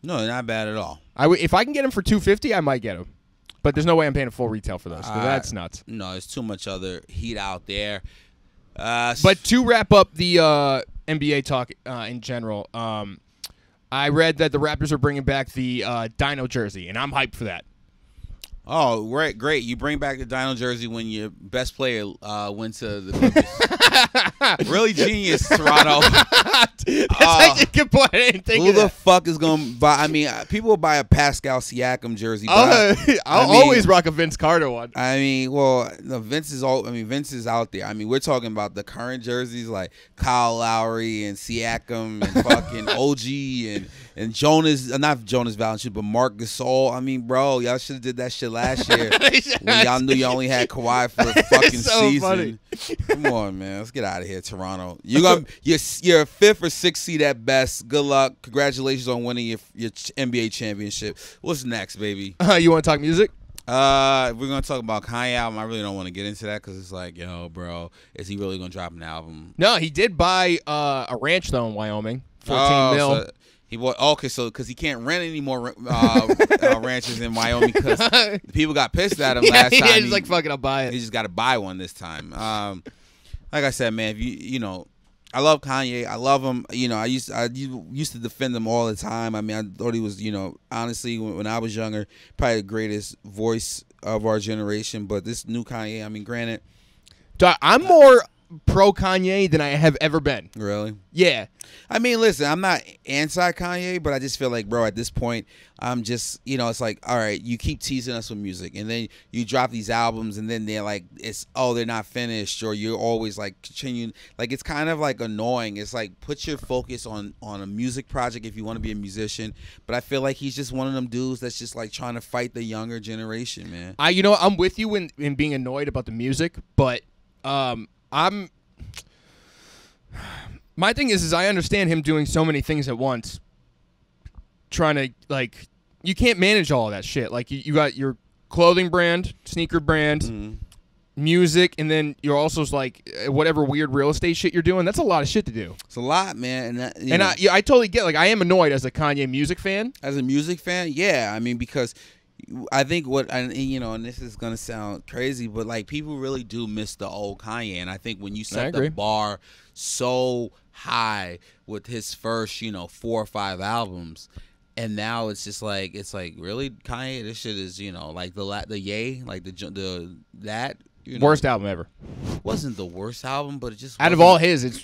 No, they're not bad at all. I w- if I can get them for two fifty, I might get them, but there's no way I'm paying a full retail for those. Uh, that's nuts. No, there's too much other heat out there. Uh, But to wrap up the uh, NBA talk uh, in general, um, I read that the Raptors are bringing back the uh, Dino jersey, and I'm hyped for that. Oh, great, great! You bring back the Dino jersey when your best player uh, went to the really genius, Toronto. That's Uh, actually a good point. I didn't think Who the fuck is gonna buy? I mean, uh, people will buy a Pascal Siakam jersey. But I'll, I'll I mean- always rock a Vince Carter one. I mean, well, no, Vince is all. I mean, Vince is out there. I mean, we're talking about the current jerseys like Kyle Lowry and Siakam and fucking OG and and Jonas, uh, not Jonas Valanciunas, but Marc Gasol. I mean, bro, y'all should have did that shit last year when y'all knew y'all only had Kawhi for a fucking so season. Come on, man, let's get out of here, Toronto. You're gonna you're you're fifth or sixth seed at best. Good luck. Congratulations on winning your your NBA championship. What's next, baby? Uh, you want to talk music? Uh, we're gonna talk about Kanye album. I really don't want to get into that because it's like, yo, bro, is he really gonna drop an album? No, he did buy uh, a ranch though in Wyoming, fourteen Oh, mil. so he bought. Okay, so because he can't rent any more uh, uh, ranches in Wyoming because people got pissed at him yeah, last yeah, time. he's he, like fucking, I'll buy it. he just got to buy one this time. Um, like I said, man, if you you know. I love Kanye. I love him. You know, I used I u- used to defend him all the time. I mean, I thought he was, you know, honestly, when, when I was younger, probably the greatest voice of our generation. But this new Kanye, I mean, granted, I'm more pro Kanye than I have ever been. really, Yeah, I mean, listen, I'm not anti Kanye, but I just feel like, bro, at this point, I'm just, you know, it's like, all right, you keep teasing us with music, and then you drop these albums, and then they're like, it's, oh, they're not finished, or you're always like continuing, like it's kind of like annoying. It's like put your focus on on a music project if you want to be a musician. But I feel like he's just one of them dudes that's just like trying to fight the younger generation, man. I you know I'm with you in in being annoyed about the music, but um I'm my thing is is I understand him doing so many things at once, trying to like you can't manage all that shit. Like you, you got your clothing brand, sneaker brand, Mhm. music, and then you're also like uh, whatever weird real estate shit you're doing. That's a lot of shit to do. It's a lot, man. And, that, And know, I yeah, I totally get like I am annoyed as a Kanye music fan. as a music fan, yeah, I mean because I think what and you know, and this is gonna sound crazy, but like people really do miss the old Kanye, and I think when you set the bar so high with his first, you know, four or five albums. And now it's just like it's like really Kanye. This shit is you know like the la- the yay like the the that you know, Worst album ever. wasn't the worst album, but it just Out of all his, it's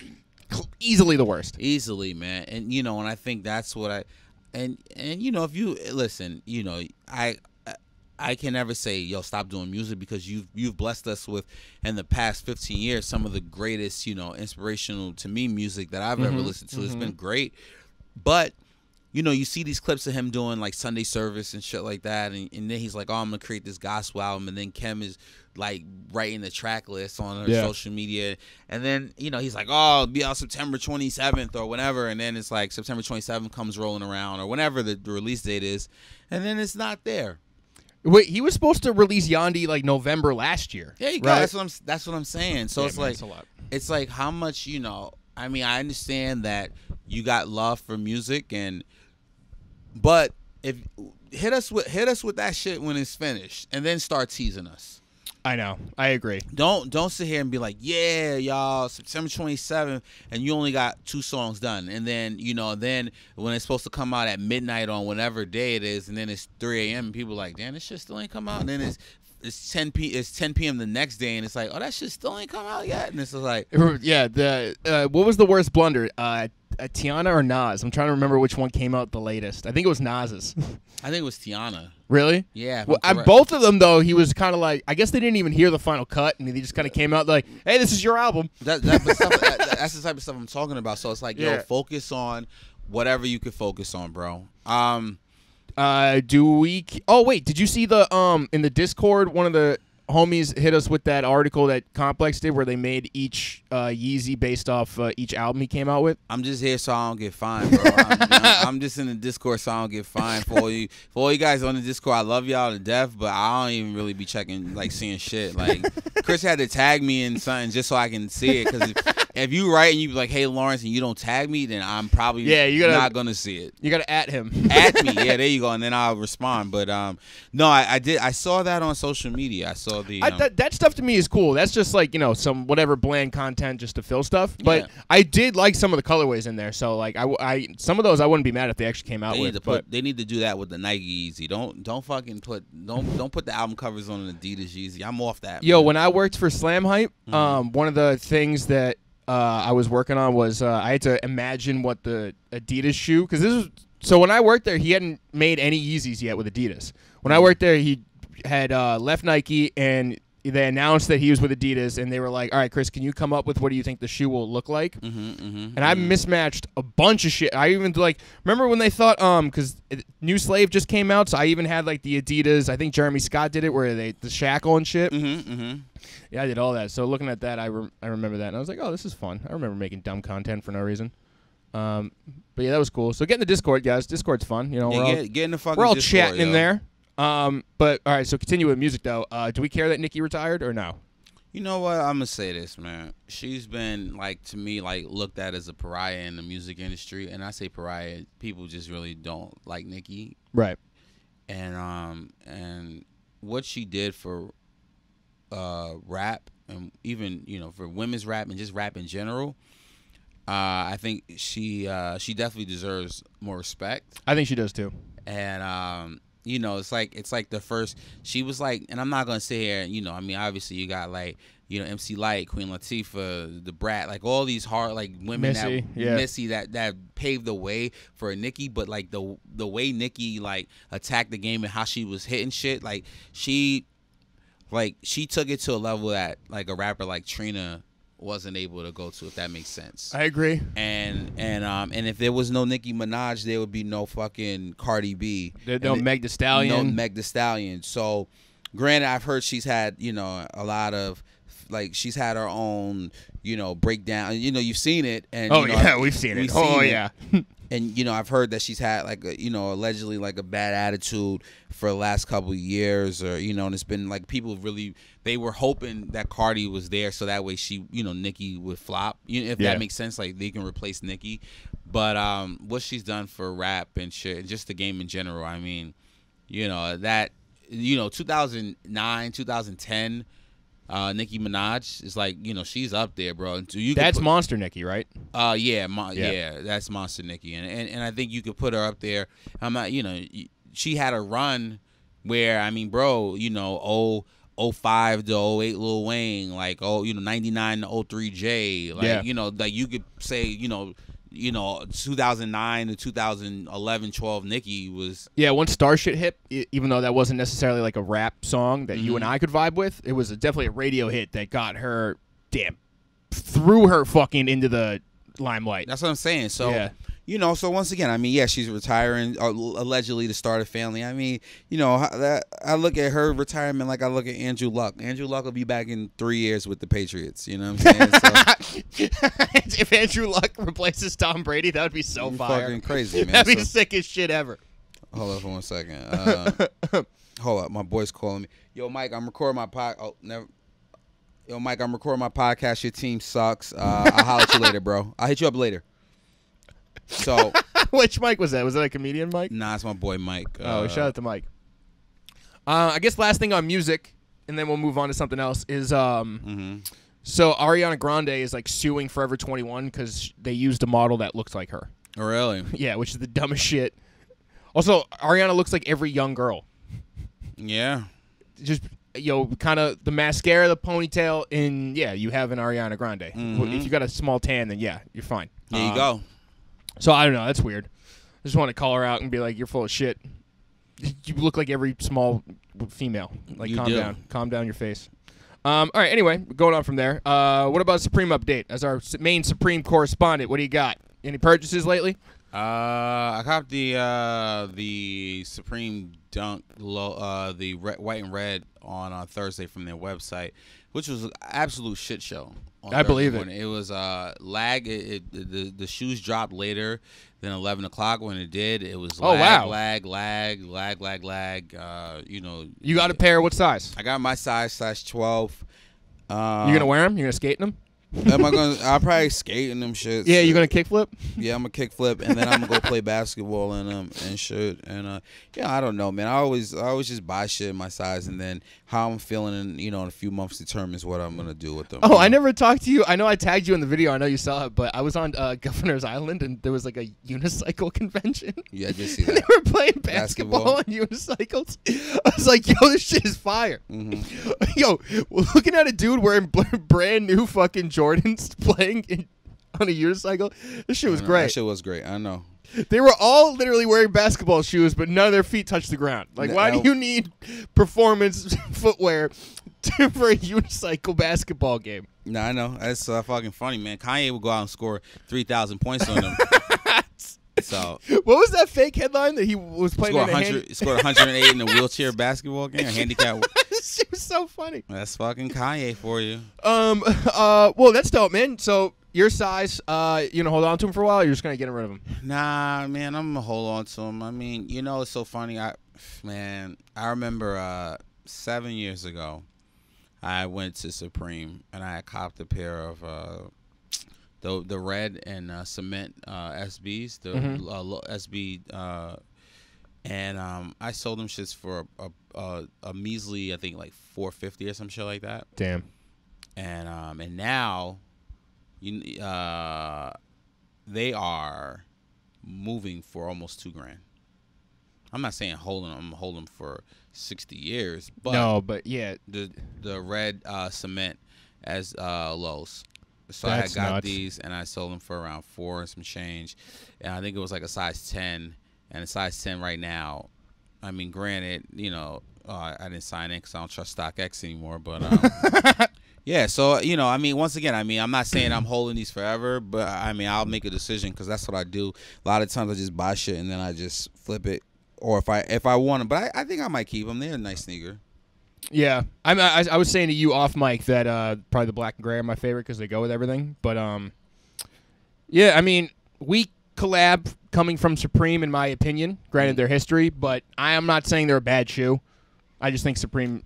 easily the worst. easily man and you know and i think that's what i and and you know if you listen you know i i can never say yo stop doing music because you've you've blessed us with in the past 15 years some of the greatest you know inspirational to me music that i've ever mm-hmm. listened to it's mm-hmm. been great but you know, you see these clips of him doing like Sunday service and shit like that, and, and then he's like, "Oh, I'm gonna create this gospel album," and then Kim is like writing the track list on her Yeah. social media, and then you know he's like, "Oh, it'll be out September 27th or whatever," and then it's like September 27th comes rolling around or whenever the, the release date is, and then it's not there. Wait, he was supposed to release Yandhi like November last year. Yeah, you go. right? That's what I'm. That's what I'm saying. So Yeah, it's man, like it's a lot. it's like how much you know i mean i understand that you got love for music and but if hit us with hit us with that shit when it's finished and then start teasing us I know. I agree. don't don't sit here and be like yeah y'all september 27th and you only got two songs done and then you know then when it's supposed to come out at midnight on whatever day it is and then it's 3 a.m and people are like damn this shit still ain't come out and then it's it's 10 p it's 10 p.m the next day and it's like oh that shit still ain't come out yet and it's just like Yeah. The uh, what was the worst blunder? Uh, uh, Teyana or Nas? I'm trying to remember which one came out the latest. I think it was Nas's. i think it was teyana really? Yeah. Well, I'm on both of them though, he was kind of like I guess they didn't even hear the final cut, and he just kind of came out like, "Hey, this is your album." That, that, stuff, that, that's the type of stuff I'm talking about. So it's like, yo, focus on whatever you can focus on, bro. Um, Uh, do we? Oh wait, did you see the um in the Discord? One of the homies hit us with that article that Complex did, where they made each uh, Yeezy based off uh, each album he came out with. I'm just here so I don't get fined, bro. I'm, I'm- just in the Discord so I don't get fined. For all you, for all you guys on the Discord, I love y'all to death, but I don't even really be checking, like seeing shit. Like Chris had to tag me in something just so I can see it because if you write and you be like, "Hey Lawrence," and you don't tag me, then I'm probably Yeah, you gotta- not gonna see it. You got to at him. At me, yeah, there you go, and then I'll respond. But um, no, I, I did. I saw that on social media. I saw the. I, that, that stuff to me is cool. That's just like you know some whatever bland content just to fill stuff. But Yeah. I did like some of the colorways in there. So like I, I some of those I wouldn't be mad if they actually came out they with. need put. They need to do that with the Nike Yeezy. Don't don't fucking put. Don't don't put the album covers on an Adidas Yeezy. I'm off that. Yo, man. when I worked for Slam Hype, Mm-hmm. um, one of the things that uh, I was working on was uh, I had to imagine what the Adidas shoe because this was so when I worked there he hadn't made any Yeezys yet with Adidas. When. I worked there, he had uh, left Nike and they announced that he was with Adidas and they were like, "All right, Chris, can you come up with what do you think the shoe will look like?" Mhm, mhm, And I mhm. mismatched a bunch of shit. I even like remember when they thought um because New Slave just came out, so I even had like the Adidas. I think Jeremy Scott did it where they the shackle and shit. Mhm, mhm. Yeah, I did all that. So looking at that, I, rem- I remember that, and I was like, oh, this is fun. I remember making dumb content for no reason. Um, but yeah, that was cool. So get in the Discord, guys. Discord's fun. You know, Yeah, we're all, get, get in the fucking. we're all Discord, chatting in there. Um, but all right, so continue with music though. Uh, do we care that Nicki retired or no? You know what? I'm gonna say this, man. She's been like to me like looked at as a pariah in the music industry, and I say pariah. People just really don't like Nicki, Right. and um and what she did for uh rap and even you know for women's rap and just rap in general. Uh, I think she uh, she definitely deserves more respect. I think she does too. and um you know it's like it's like the first she was like and i'm not gonna sit here and you know i mean obviously you got like you know mc lyte queen latifah da brat like all these hard like women Missy, that yeah. missy that that paved the way for Nicki, but like the the way Nicki like attacked the game and how she was hitting shit like she like she took it to a level that like a rapper like trina wasn't able to go to if that makes sense I agree. and and um and if there was no Nicki Minaj, there would be no fucking Cardi B. There's no Meg The Stallion. No Meg The Stallion. So, granted, I've heard she's had you know a lot of like she's had her own you know breakdown. You know you've seen it, and oh you know, yeah, we've seen it. we've oh seen it. and you know I've heard that she's had like a, you know allegedly like a bad attitude for the last couple of years or you know and it's been like people really they were hoping that Cardi was there so that way she you know Nicki would flop you know, if Yeah. that makes sense like they can replace Nicki but um what she's done for rap and shit and just the game in general I mean you know that you know 2009 2010 uh Nicki Minaj is like you know she's up there bro so you That's put- Monster Nicki, right? uh yeah, Yeah. yeah, that's Monster Nicki, and, and and I think you could put her up there. I'm not, you know, she had a run where I mean, bro, you know, oh. 05 to 08 Lil Wayne, like oh, you know, 99 to 03 J, like Yeah. you know, like you could say, you know, you know, 2009 to 2011 12 Nicki was Yeah, once Starships hit, even though that wasn't necessarily like a rap song that you and Mhm. I could vibe with, it was a, definitely a radio hit that got her, damn, threw her fucking into the limelight. That's what I'm saying. So, Yeah. You know, so once again, I mean, yeah, she's retiring, uh, allegedly to start a family. I mean, you know, that I look at her retirement like I look at Andrew Luck. Andrew Luck will be back in three years with the Patriots. You know what I'm saying? So, if Andrew Luck replaces Tom Brady, that would be so fire. fucking crazy, man. That'd be So- sick as shit ever. hold up for one second. Uh, hold up, my boy's calling me. Yo, Mike, I'm recording my pod. Oh, never. Yo, Mike, I'm recording my podcast. Your team sucks. Uh, I'll holler at you later, bro. I'll hit you up later. So, Which Mike was that? Was that a comedian Mike? nah, it's my boy Mike. Oh, Uh, shout out to Mike. Uh, I guess last thing on music, and then we'll move on to something else. Is um, mhm. so Ariana Grande is like suing Forever 21 because they used a model that looks like her. Oh, really? Yeah, which is the dumbest shit. Also, Ariana looks like every young girl. Yeah. Just yo, kind of the mascara, the ponytail, and yeah, you have an Ariana Grande. Mhm. If you got a small tan, then yeah, you're fine. There you Um, go. So I don't know. That's weird. I just want to call her out and be like, "You're full of shit. You look like every small female. Like, You calm do. down. Calm down your face." Um, all right. Anyway, going on from there. Uh, what about Supreme update? As our s- main Supreme correspondent, what do you got? Any purchases lately? Uh, I copped the uh the Supreme Dunk low uh the re- white and red on uh, Thursday from their website, which was an absolute shit show. I believe it. morning. It was uh lag. It, it the the shoes dropped later than eleven o'clock when it did. It was Oh, lag, wow. lag lag lag lag lag. Uh, you know, You got a pair. What size? I got my size size twelve. Uh, you gonna wear them? You gonna skate in them? Am I gonna? I'll probably skate in them shits. Yeah, you're gonna kickflip. Yeah, I'm gonna kick flip, and then I'm gonna go play basketball in them and shit. And uh, yeah, I don't know, man. I always, I always just buy shit in my size, and then how I'm feeling, in, you know, in a few months determines what I'm gonna do with them. Oh, you I know? never talked to you. I know I tagged you in the video. I know you saw it, but I was on uh, Governor's Island and there was like a unicycle convention. Yeah, I did see And they were playing basketball, Basketball. on unicycles. I was like, "Yo, this shit is fire." hmm Yo, looking at a dude wearing brand new fucking Jordans playing in, on a unicycle. This shit was That great. shit was great. I know. They were all literally wearing basketball shoes, but none of their feet touched the ground. Like, why do you need performance footwear to, for a unicycle basketball game? Nah, I know. That's uh, fucking funny, man. Kanye would go out and score three thousand points on them. So What was that fake headline that he was playing scored 100, hand- scored 108 in a wheelchair basketball game, a handicap. shit was so funny. That's fucking Kanye for you. Um. Uh. Well, that's dope, man. So your size, uh, you know, hold on to him for a while. Or you're just gonna get rid of him. Nah, man, I'm gonna hold on to him. I mean, you know, it's so funny. I, man, I remember uh, seven years ago, I went to Supreme and I copped a pair of uh, the the red and uh, cement uh, SBs, the Mhm. uh, SB, uh, and um, I sold them shits for a, a, a, measly, I think like four fifty or some shit like that. Damn. And um, and now, you uh, they are moving for almost two grand. I'm not saying holding them, I'm holding them for sixty years, but no, but yeah. the the red uh, cement as uh, lows. So That's I got nuts. these and I sold them for around four and some change, and I think it was like a size ten, and a size ten right now. I mean, granted, you know, uh, I didn't sign it because I don't trust StockX anymore, but um, yeah. So you know, I mean, once again, I mean, I'm not saying I'm holding these forever, but I mean, I'll make a decision because that's what I do. A lot of times, I just buy shit and then I just flip it, or if I if I want them, but I, I think I might keep them. They're a nice sneaker. Yeah, I'm, I, I was saying to you off mic that uh, probably the black and gray are my favorite because they go with everything. But um, yeah, I mean, we collab coming from Supreme, in my opinion. Granted, their history, but I am not saying they're a bad shoe. I just think Supreme.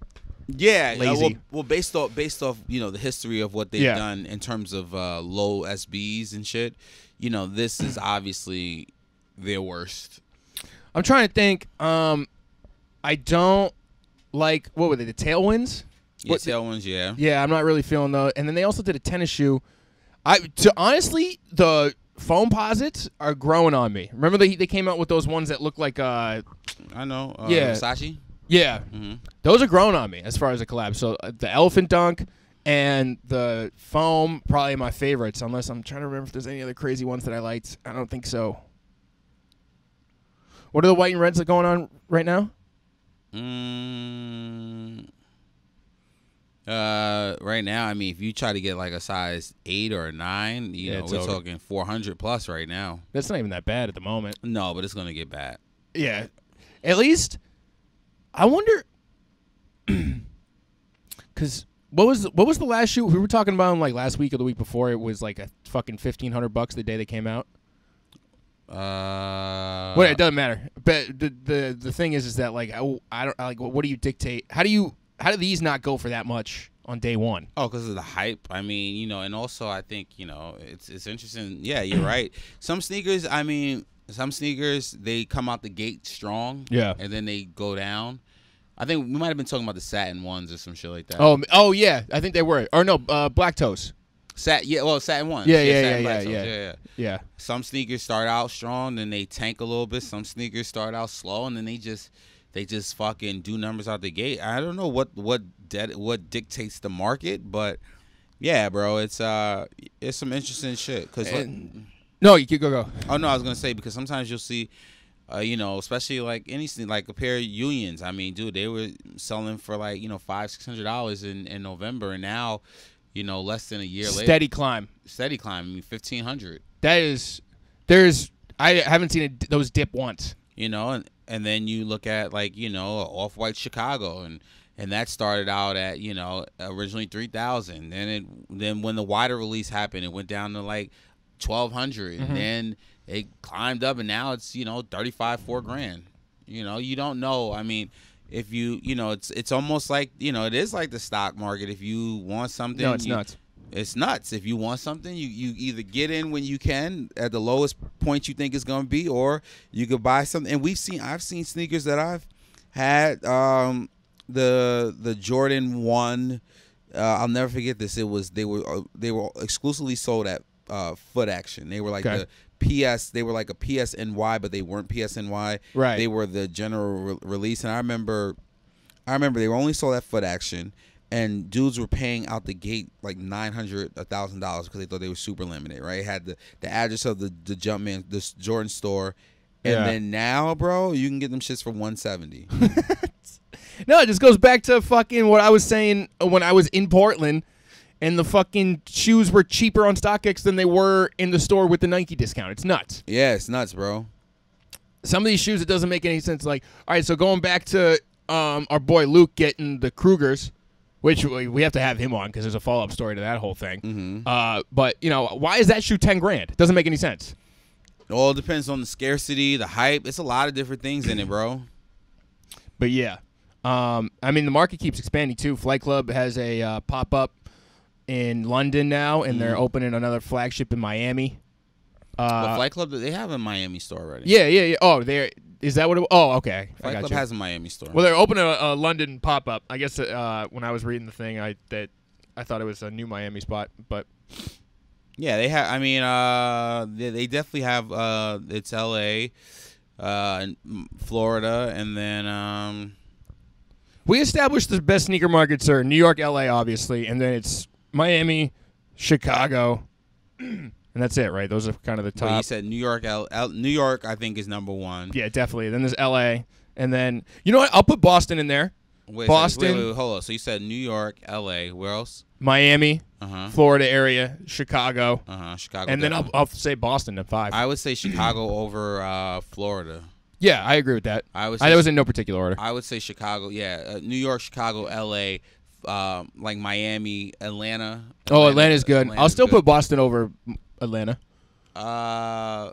Yeah, uh, well, well, based off based off you know the history of what they've Yeah. done in terms of uh, low SBs and shit, you know this is obviously their worst. I'm trying to think. Um, I don't like what were they? The tailwinds. Yeah, What- tailwinds, yeah. Yeah, I'm not really feeling those. And then they also did a tennis shoe. I to honestly, the Foamposites are growing on me. Remember they they came out with those ones that look like uh I know. Uh, Yeah. Versace. yeah, hmm those are growing on me as far as a collab. So uh, the elephant dunk and the foam probably my favorites. Unless I'm trying to remember if there's any other crazy ones that I liked. I don't think so. What are the white and reds that going on right now? Mm, uh, right now, I mean, if you try to get like a size eight or a nine, you Yeah, know, we're over. talking four hundred plus right now. That's not even that bad at the moment. No, but it's gonna get bad. Yeah. At least I wonder cuz what was what was the last shoe we were talking about? like last week or the week before it was like a fucking 1500 bucks the day they came out. Uh, Well, it doesn't matter. But the the the thing is is that like I, I don't like what do you dictate? How do you how do these not go for that much on day 1? Oh, because of the hype. I mean, you know, and also I think you know it's it's interesting. Yeah, you're right. Some sneakers, I mean, some sneakers they come out the gate strong. Yeah. and then they go down. I think we might have been talking about the satin ones or some shit like that. Oh, oh yeah, I think they were. Or no, uh, black toes. Sat yeah, well, satin ones. Yeah, yeah, yeah, yeah, yeah. yeah. Yeah. Some sneakers start out strong, then they tank a little bit. Some sneakers start out slow, and then they just they just fucking do numbers out the gate. I don't know what what de- what dictates the market, but yeah, bro, it's uh it's some interesting shit. Cause like- No, you could go go. oh no, I was gonna say because sometimes you'll see. Uh, you know, especially like any sne- like a pair of unions. I mean, dude, they were selling for like you know five six hundred dollars in in November, and now, you know, less than a year later, Steady climb. steady climb. I mean, fifteen hundred. That is there's I haven't seen it, those dip once. you know and and then you look at like you know off white chicago and and that started out at you know originally 3000 then it then when the wider release happened it went down to like 1200 Mhm. and then it climbed up and now it's you know 35 4 grand you know you don't know i mean if you you know it's it's almost like you know it is like the stock market if you want something No, it's you, nuts. It's nuts. If you want something, you, you either get in when you can at the lowest point you think it's gonna be, or you could buy something. And we've seen I've seen sneakers that I've had um, the the Jordan one. Uh, I'll never forget this. It was they were uh, they were exclusively sold at uh, Foot Action. They were like Okay. the PS. They were like a PSNY, but they weren't PSNY. Right. They were the general re- release, and I remember, I remember they were only sold at Foot Action, and dudes were paying out the gate like nine hundred, a thousand dollars because they thought they were super limited. Right? It had the the address of the the Jumpman, the Jordan store. And Yeah. then now, bro, you can get them shits for 170. No, it just goes back to fucking what I was saying when I was in Portland, and the fucking shoes were cheaper on StockX than they were in the store with the Nike discount. It's nuts. yeah, it's nuts, bro. Some of these shoes, it doesn't make any sense. Like, all right, so going back to um, our boy Luke getting the Kruegers, which we we have to have him on because there's a follow up story to that whole thing. Mm-hmm. Uh, but you know, why is that shoe ten grand? It doesn't make any sense. It all depends on the scarcity, the hype. It's a lot of different things in it, bro. But yeah, um, I mean the market keeps expanding too. Flight Club has a uh, pop up in London now, and they're opening another flagship in Miami. Uh, Flight Club, they have a Miami store already. yeah, yeah, yeah. Oh, there is that what? It, oh, okay. I Flight got Club you. has a Miami store. well, they're opening a, a London pop up. I guess uh, when I was reading the thing, I that I thought it was a new Miami spot, but yeah, they have. I mean, uh, they, they definitely have. Uh, it's L.A., uh, and mm, Florida, and then um, we established the best sneaker markets are New York, L.A., obviously, and then it's Miami, Chicago, and that's it, right? Those are kind of the well, you said New York. L, L, New York, I think, is number one. Yeah, definitely. Then there's L.A. And then you know what? I'll put Boston in there. Wait, Boston. Wait, wait, wait, hold on. So you said New York, L.A. Where else? Miami, Uh huh. Florida area, Chicago, Uh huh. Chicago. and then I'll. I'll say Boston at five. I would say Chicago over uh, Florida. yeah, I agree with that. I would. I was in no particular order. I would say Chicago. Yeah, uh, New York, Chicago, L.A. Um, like Miami, Atlanta. oh, Atlanta's good. I'll still good. put Boston over Atlanta, Uh,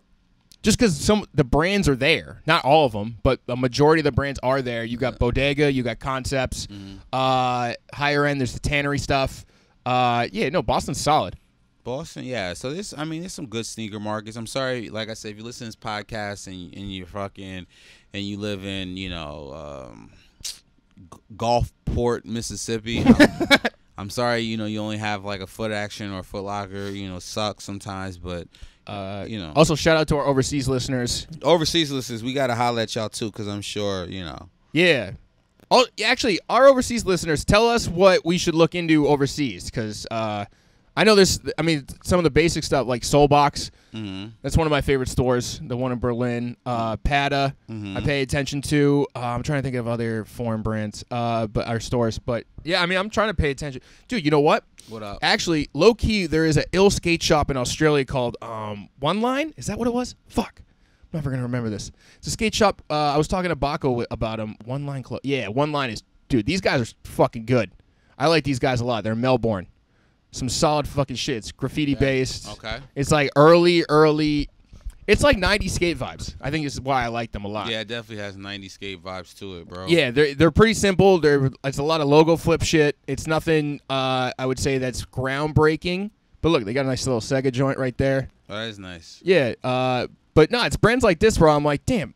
just because some the brands are there. Not all of them, but a majority of the brands are there. You got Bodega, you got Concepts. Mm-hmm. Uh, higher end, there's the Tannery stuff. Uh, yeah, no, Boston's solid. Boston, yeah. So this, I mean, there's some good sneaker markets. I'm sorry, like I said, if you listen to this podcast and and you're fucking and you live in, you know, um, Gulfport, Mississippi. I'm, I'm sorry, you know, you only have like a Foot Action or Foot Locker. You know, sucks sometimes, but Uh, you know, Also, shout out to our overseas listeners. overseas listeners, we gotta holler at y'all too, because I'm sure, you know. Yeah. Oh, actually, our overseas listeners, tell us what we should look into overseas, because uh, I know this. I mean, some of the basic stuff like Solebox. hmm That's one of my favorite stores. The one in Berlin. Uh, Patta. Mhm. I pay attention to. Uh, I'm trying to think of other foreign brands, uh, but our stores. But yeah, I mean, I'm trying to pay attention, dude. You know what? What up? Actually, low key, there is a ill skate shop in Australia called um, One Line. Is that what it was? Fuck. I'm never gonna remember this. It's a skate shop. Uh, I was talking to Baco about him. One Line Club. Yeah, One Line is dude. These guys are fucking good. I like these guys a lot. They're Melbourne. Some solid fucking shit. It's graffiti based. Okay. It's like early, early. It's like 90s skate vibes. I think it's why I like them a lot. Yeah, it definitely has 90s skate vibes to it, bro. Yeah, they're they're pretty simple. They're it's a lot of logo flip shit. It's nothing uh, I would say that's groundbreaking. But look, they got a nice little Sega joint right there. Oh, that is nice. Yeah, uh, but no, it's brands like this where I'm like, damn,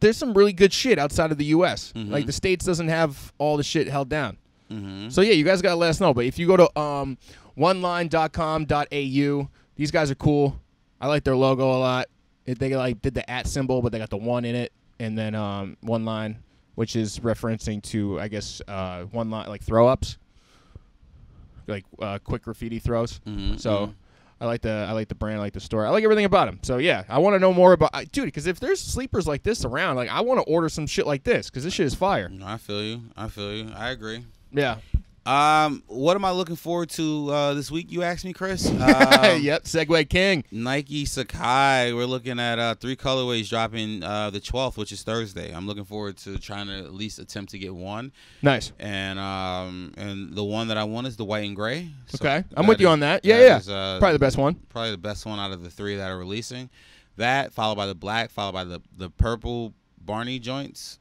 there's some really good shit outside of the U.S. Mhm. Like the states doesn't have all the shit held down. Mm-hmm. So yeah, you guys gotta let us know. But if you go to um, oneline.com.au, these guys are cool. I like their logo a lot. They like did the at symbol, but they got the one in it, and then um, one line, which is referencing to I guess uh, one line like throw ups, like uh, quick graffiti throws. Mm-hmm. So. I like the I like the brand, I like the store, I like everything about them. So yeah, I want to know more about, I- dude. Because if there's sleepers like this around, like I want to order some shit like this because this shit is fire. No, I feel you. I feel you. I agree. Yeah. Um, what am I looking forward to uh, this week? You asked me, Chris. Um, yep. Segway King. Nike Sacai. We're looking at uh, three colorways dropping uh, the 12th, which is Thursday. I'm looking forward to trying to at least attempt to get one. Nice. And um, and the one that I want is the white and gray. So Okay, I'm that with you on that. Yeah, yeah. is, uh, Probably the best one. probably the best one out of the three that are releasing. That followed by the black, followed by the the purple Barney joints.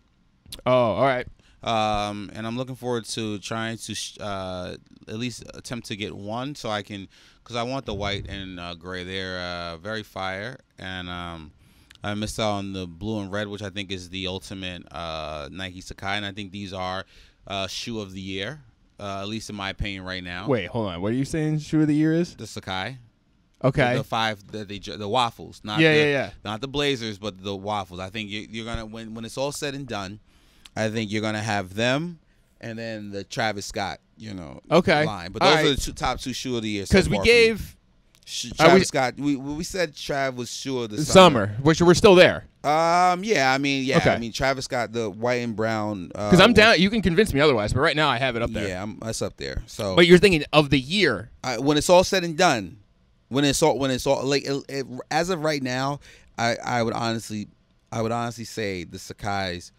Oh, all right. Um, and I'm looking forward to trying to sh- uh, at least attempt to get one so I can, because I want the white and uh, gray. They're uh, very fire, and um, I missed out on the blue and red, which I think is the ultimate uh, Nike Sacai, and I think these are uh, shoe of the year, uh, at least in my opinion right now. Wait, hold on. What are you saying? Shoe of the year is? the Sacai. Okay. The five, the, the, the waffles, not Yeah, the, yeah, yeah. not the Blazers, but the waffles. I think you, you're gonna when when it's all said and done, I think you're gonna have them, and then the Travis Scott, you know, Okay. line. But those right. are the two, top two shoe of the year. so Because we for me. gave Travis we- Scott. We we said Trav was sure of the summer, which we're still there. Um, yeah, I mean, yeah, Okay. I mean, Travis Scott, the white and brown. Because Because I'm down. You can convince me otherwise, but right now I have it up there. Yeah, I'm, that's up there. So, But you're thinking of the year. I, when it's all said and done, when it's all when it's all like it, it- as of right now, I I would honestly I would honestly say the Sacai's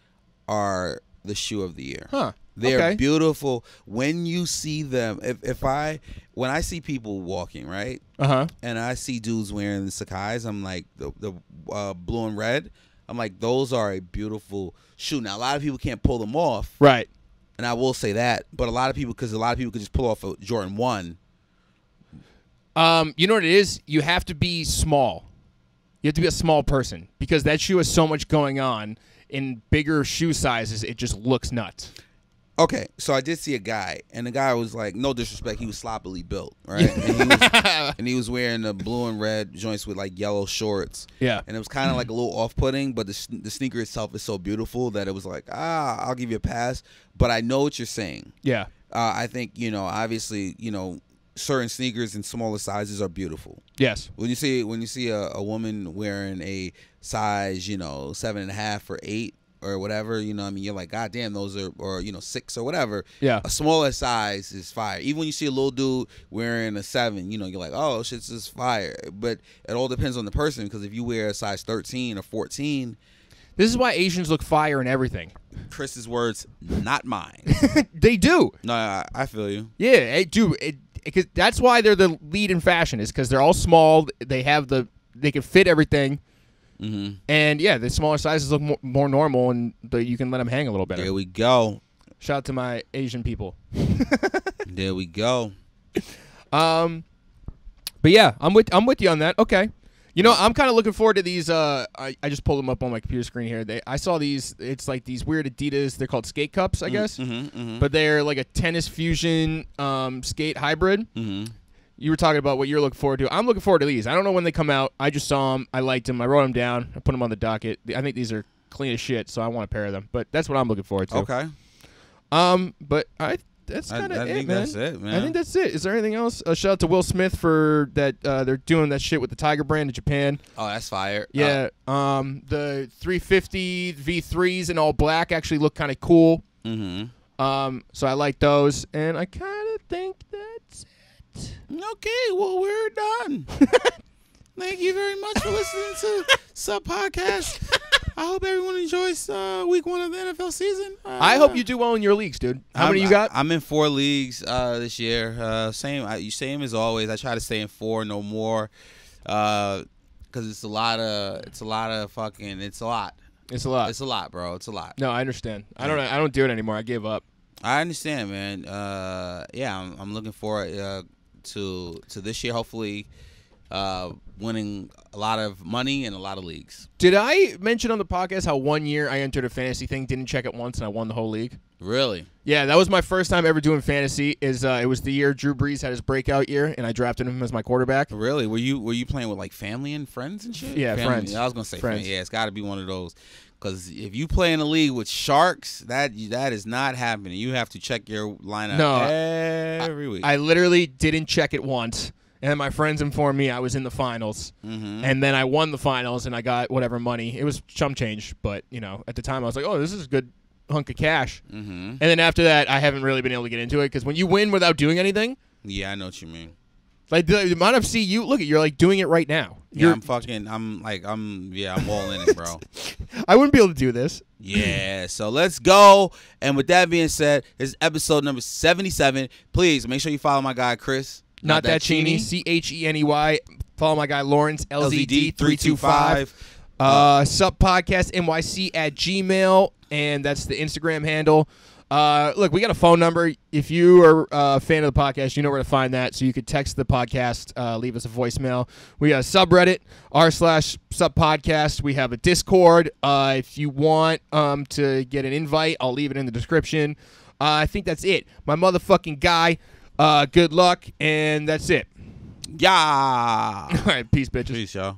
are the shoe of the year. Huh. They're okay. beautiful when you see them. If if I when I see people walking right, Uh huh. and I see dudes wearing the Sacai's, I'm like the the uh, blue and red. I'm like those are a beautiful shoe. Now a lot of people can't pull them off, Right. and I will say that. But a lot of people, because a lot of people could just pull off a Jordan one. Um, you know what it is? You have to be small. You have to be a small person because that shoe has so much going on. In bigger shoe sizes, it just looks nuts. Okay, so I did see a guy, and the guy was like, no disrespect, he was sloppily built, right? and, he was, and he was wearing the blue and red joints with like yellow shorts, Yeah. and it was kind of like a little off-putting. But the the sneaker itself is so beautiful that it was like, ah, I'll give you a pass. But I know what you're saying. Yeah. Uh, I think you know, obviously, you know, certain sneakers in smaller sizes are beautiful. Yes. When you see when you see a, a woman wearing a size, you know, seven and a half or eight or whatever, you know, what I mean, you're like, God damn, those are or you know, six or whatever. Yeah. A smaller size is fire. Even when you see a little dude wearing a seven, you know, you're like, oh, shit's just fire. But it all depends on the person because if you wear a size thirteen or fourteen, This is why Asians look fire and everything. Chris's words, not mine. they do. no, I, I feel you. Yeah, it, dude. It, it, that's why they're the lead in fashion is because they're all small. They have the they can fit everything, hmm and yeah, the smaller sizes look more, more normal, and the, you can let them hang a little better. There we go. Shout out to my Asian people. There we go. Um, but yeah, I'm with I'm with you on that. Okay. You know, I'm kind of looking forward to these. Uh, I, I just pulled them up on my computer screen here. They, I saw these. It's like these weird Adidas. They're called skate cups, I guess. Mm-hmm, mm-hmm. But they're like a tennis fusion um, skate hybrid. mm-hmm. You were talking about what you're looking forward to. I'm looking forward to these. I don't know when they come out. I just saw them. I liked them. I wrote them down. I put them on the docket. I think these are clean as shit, so I want a pair of them. But that's what I'm looking forward to. Okay. Um, but I that's kind of I it, think man. that's it, man. I think that's it. Is there anything else? A shout out to Will Smith for that. Uh, they're doing that shit with the Tiger brand in Japan. oh, that's fire. Yeah. um, the 350 V3s in all black actually look kind of cool. Uh, mm-hmm. Um, so I like those, and I kind of think that's it. Okay, well, we're done. Thank you very much for listening to Sup Podcast. I hope everyone enjoys uh, week one of the NFL season. Uh, I hope you do well in your leagues, dude. How I'm- many you got? I'm in four leagues uh, this year. Uh, same, I, same as always. I try to stay in four, no more, because it's a lot of, it's a lot of fucking, it's a lot. it's a lot. It's a lot, bro. It's a lot. no, I understand. I don't. I don't do it anymore. I gave up. I understand, man. Uh, yeah, I'm, I'm looking forward uh, to to this year. Hopefully, uh, winning a lot of money in a lot of leagues. Did I mention on the podcast how one year I entered a fantasy thing, didn't check it once, and I won the whole league? Really? Yeah, that was my first time ever doing fantasy. Is uh, it was the year Drew Brees had his breakout year, and I drafted him as my quarterback. Really? Were you were you playing with like family and friends and shit? Yeah, Family- friends. I was gonna say Friends. Yeah, it's got to be one of those. Because if you play in a league with sharks, that that is not happening. You have to check your lineup No, every week. I literally didn't check it once, and my friends informed me I was in the finals, mm-hmm. and then I won the finals, and I got whatever money. It was chump change, but you know, at the time I was like, oh, this is a good hunk of cash. mm-hmm. And then after that, I haven't really been able to get into it because when you win without doing anything, Yeah, I know what you mean. like the, the amount of see you look at, you're like doing it right now. Yeah, You're, I'm fucking. I'm like I'm. Yeah, I'm all in it, bro. I wouldn't be able to do this. Yeah, so let's go. And with that being said, this is episode number 77. Please make sure you follow my guy, Chris. Not, that Cheney, C H E N E Y. Follow my guy Lawrence LZD three two five. Uh, Sup Podcast NYC at Gmail, and that's the Instagram handle. Uh, look, we got a phone number. If you are a fan of the podcast, you know where to find that. So you could text the podcast, uh, leave us a voicemail. We got a subreddit, r slash sup podcast. We have a Discord. Uh, if you want um, to get an invite, I'll leave it in the description. Uh, I think that's it. My motherfucking guy. Uh, good luck, and that's it. Yeah. All right, peace, bitches. Peace, y'all.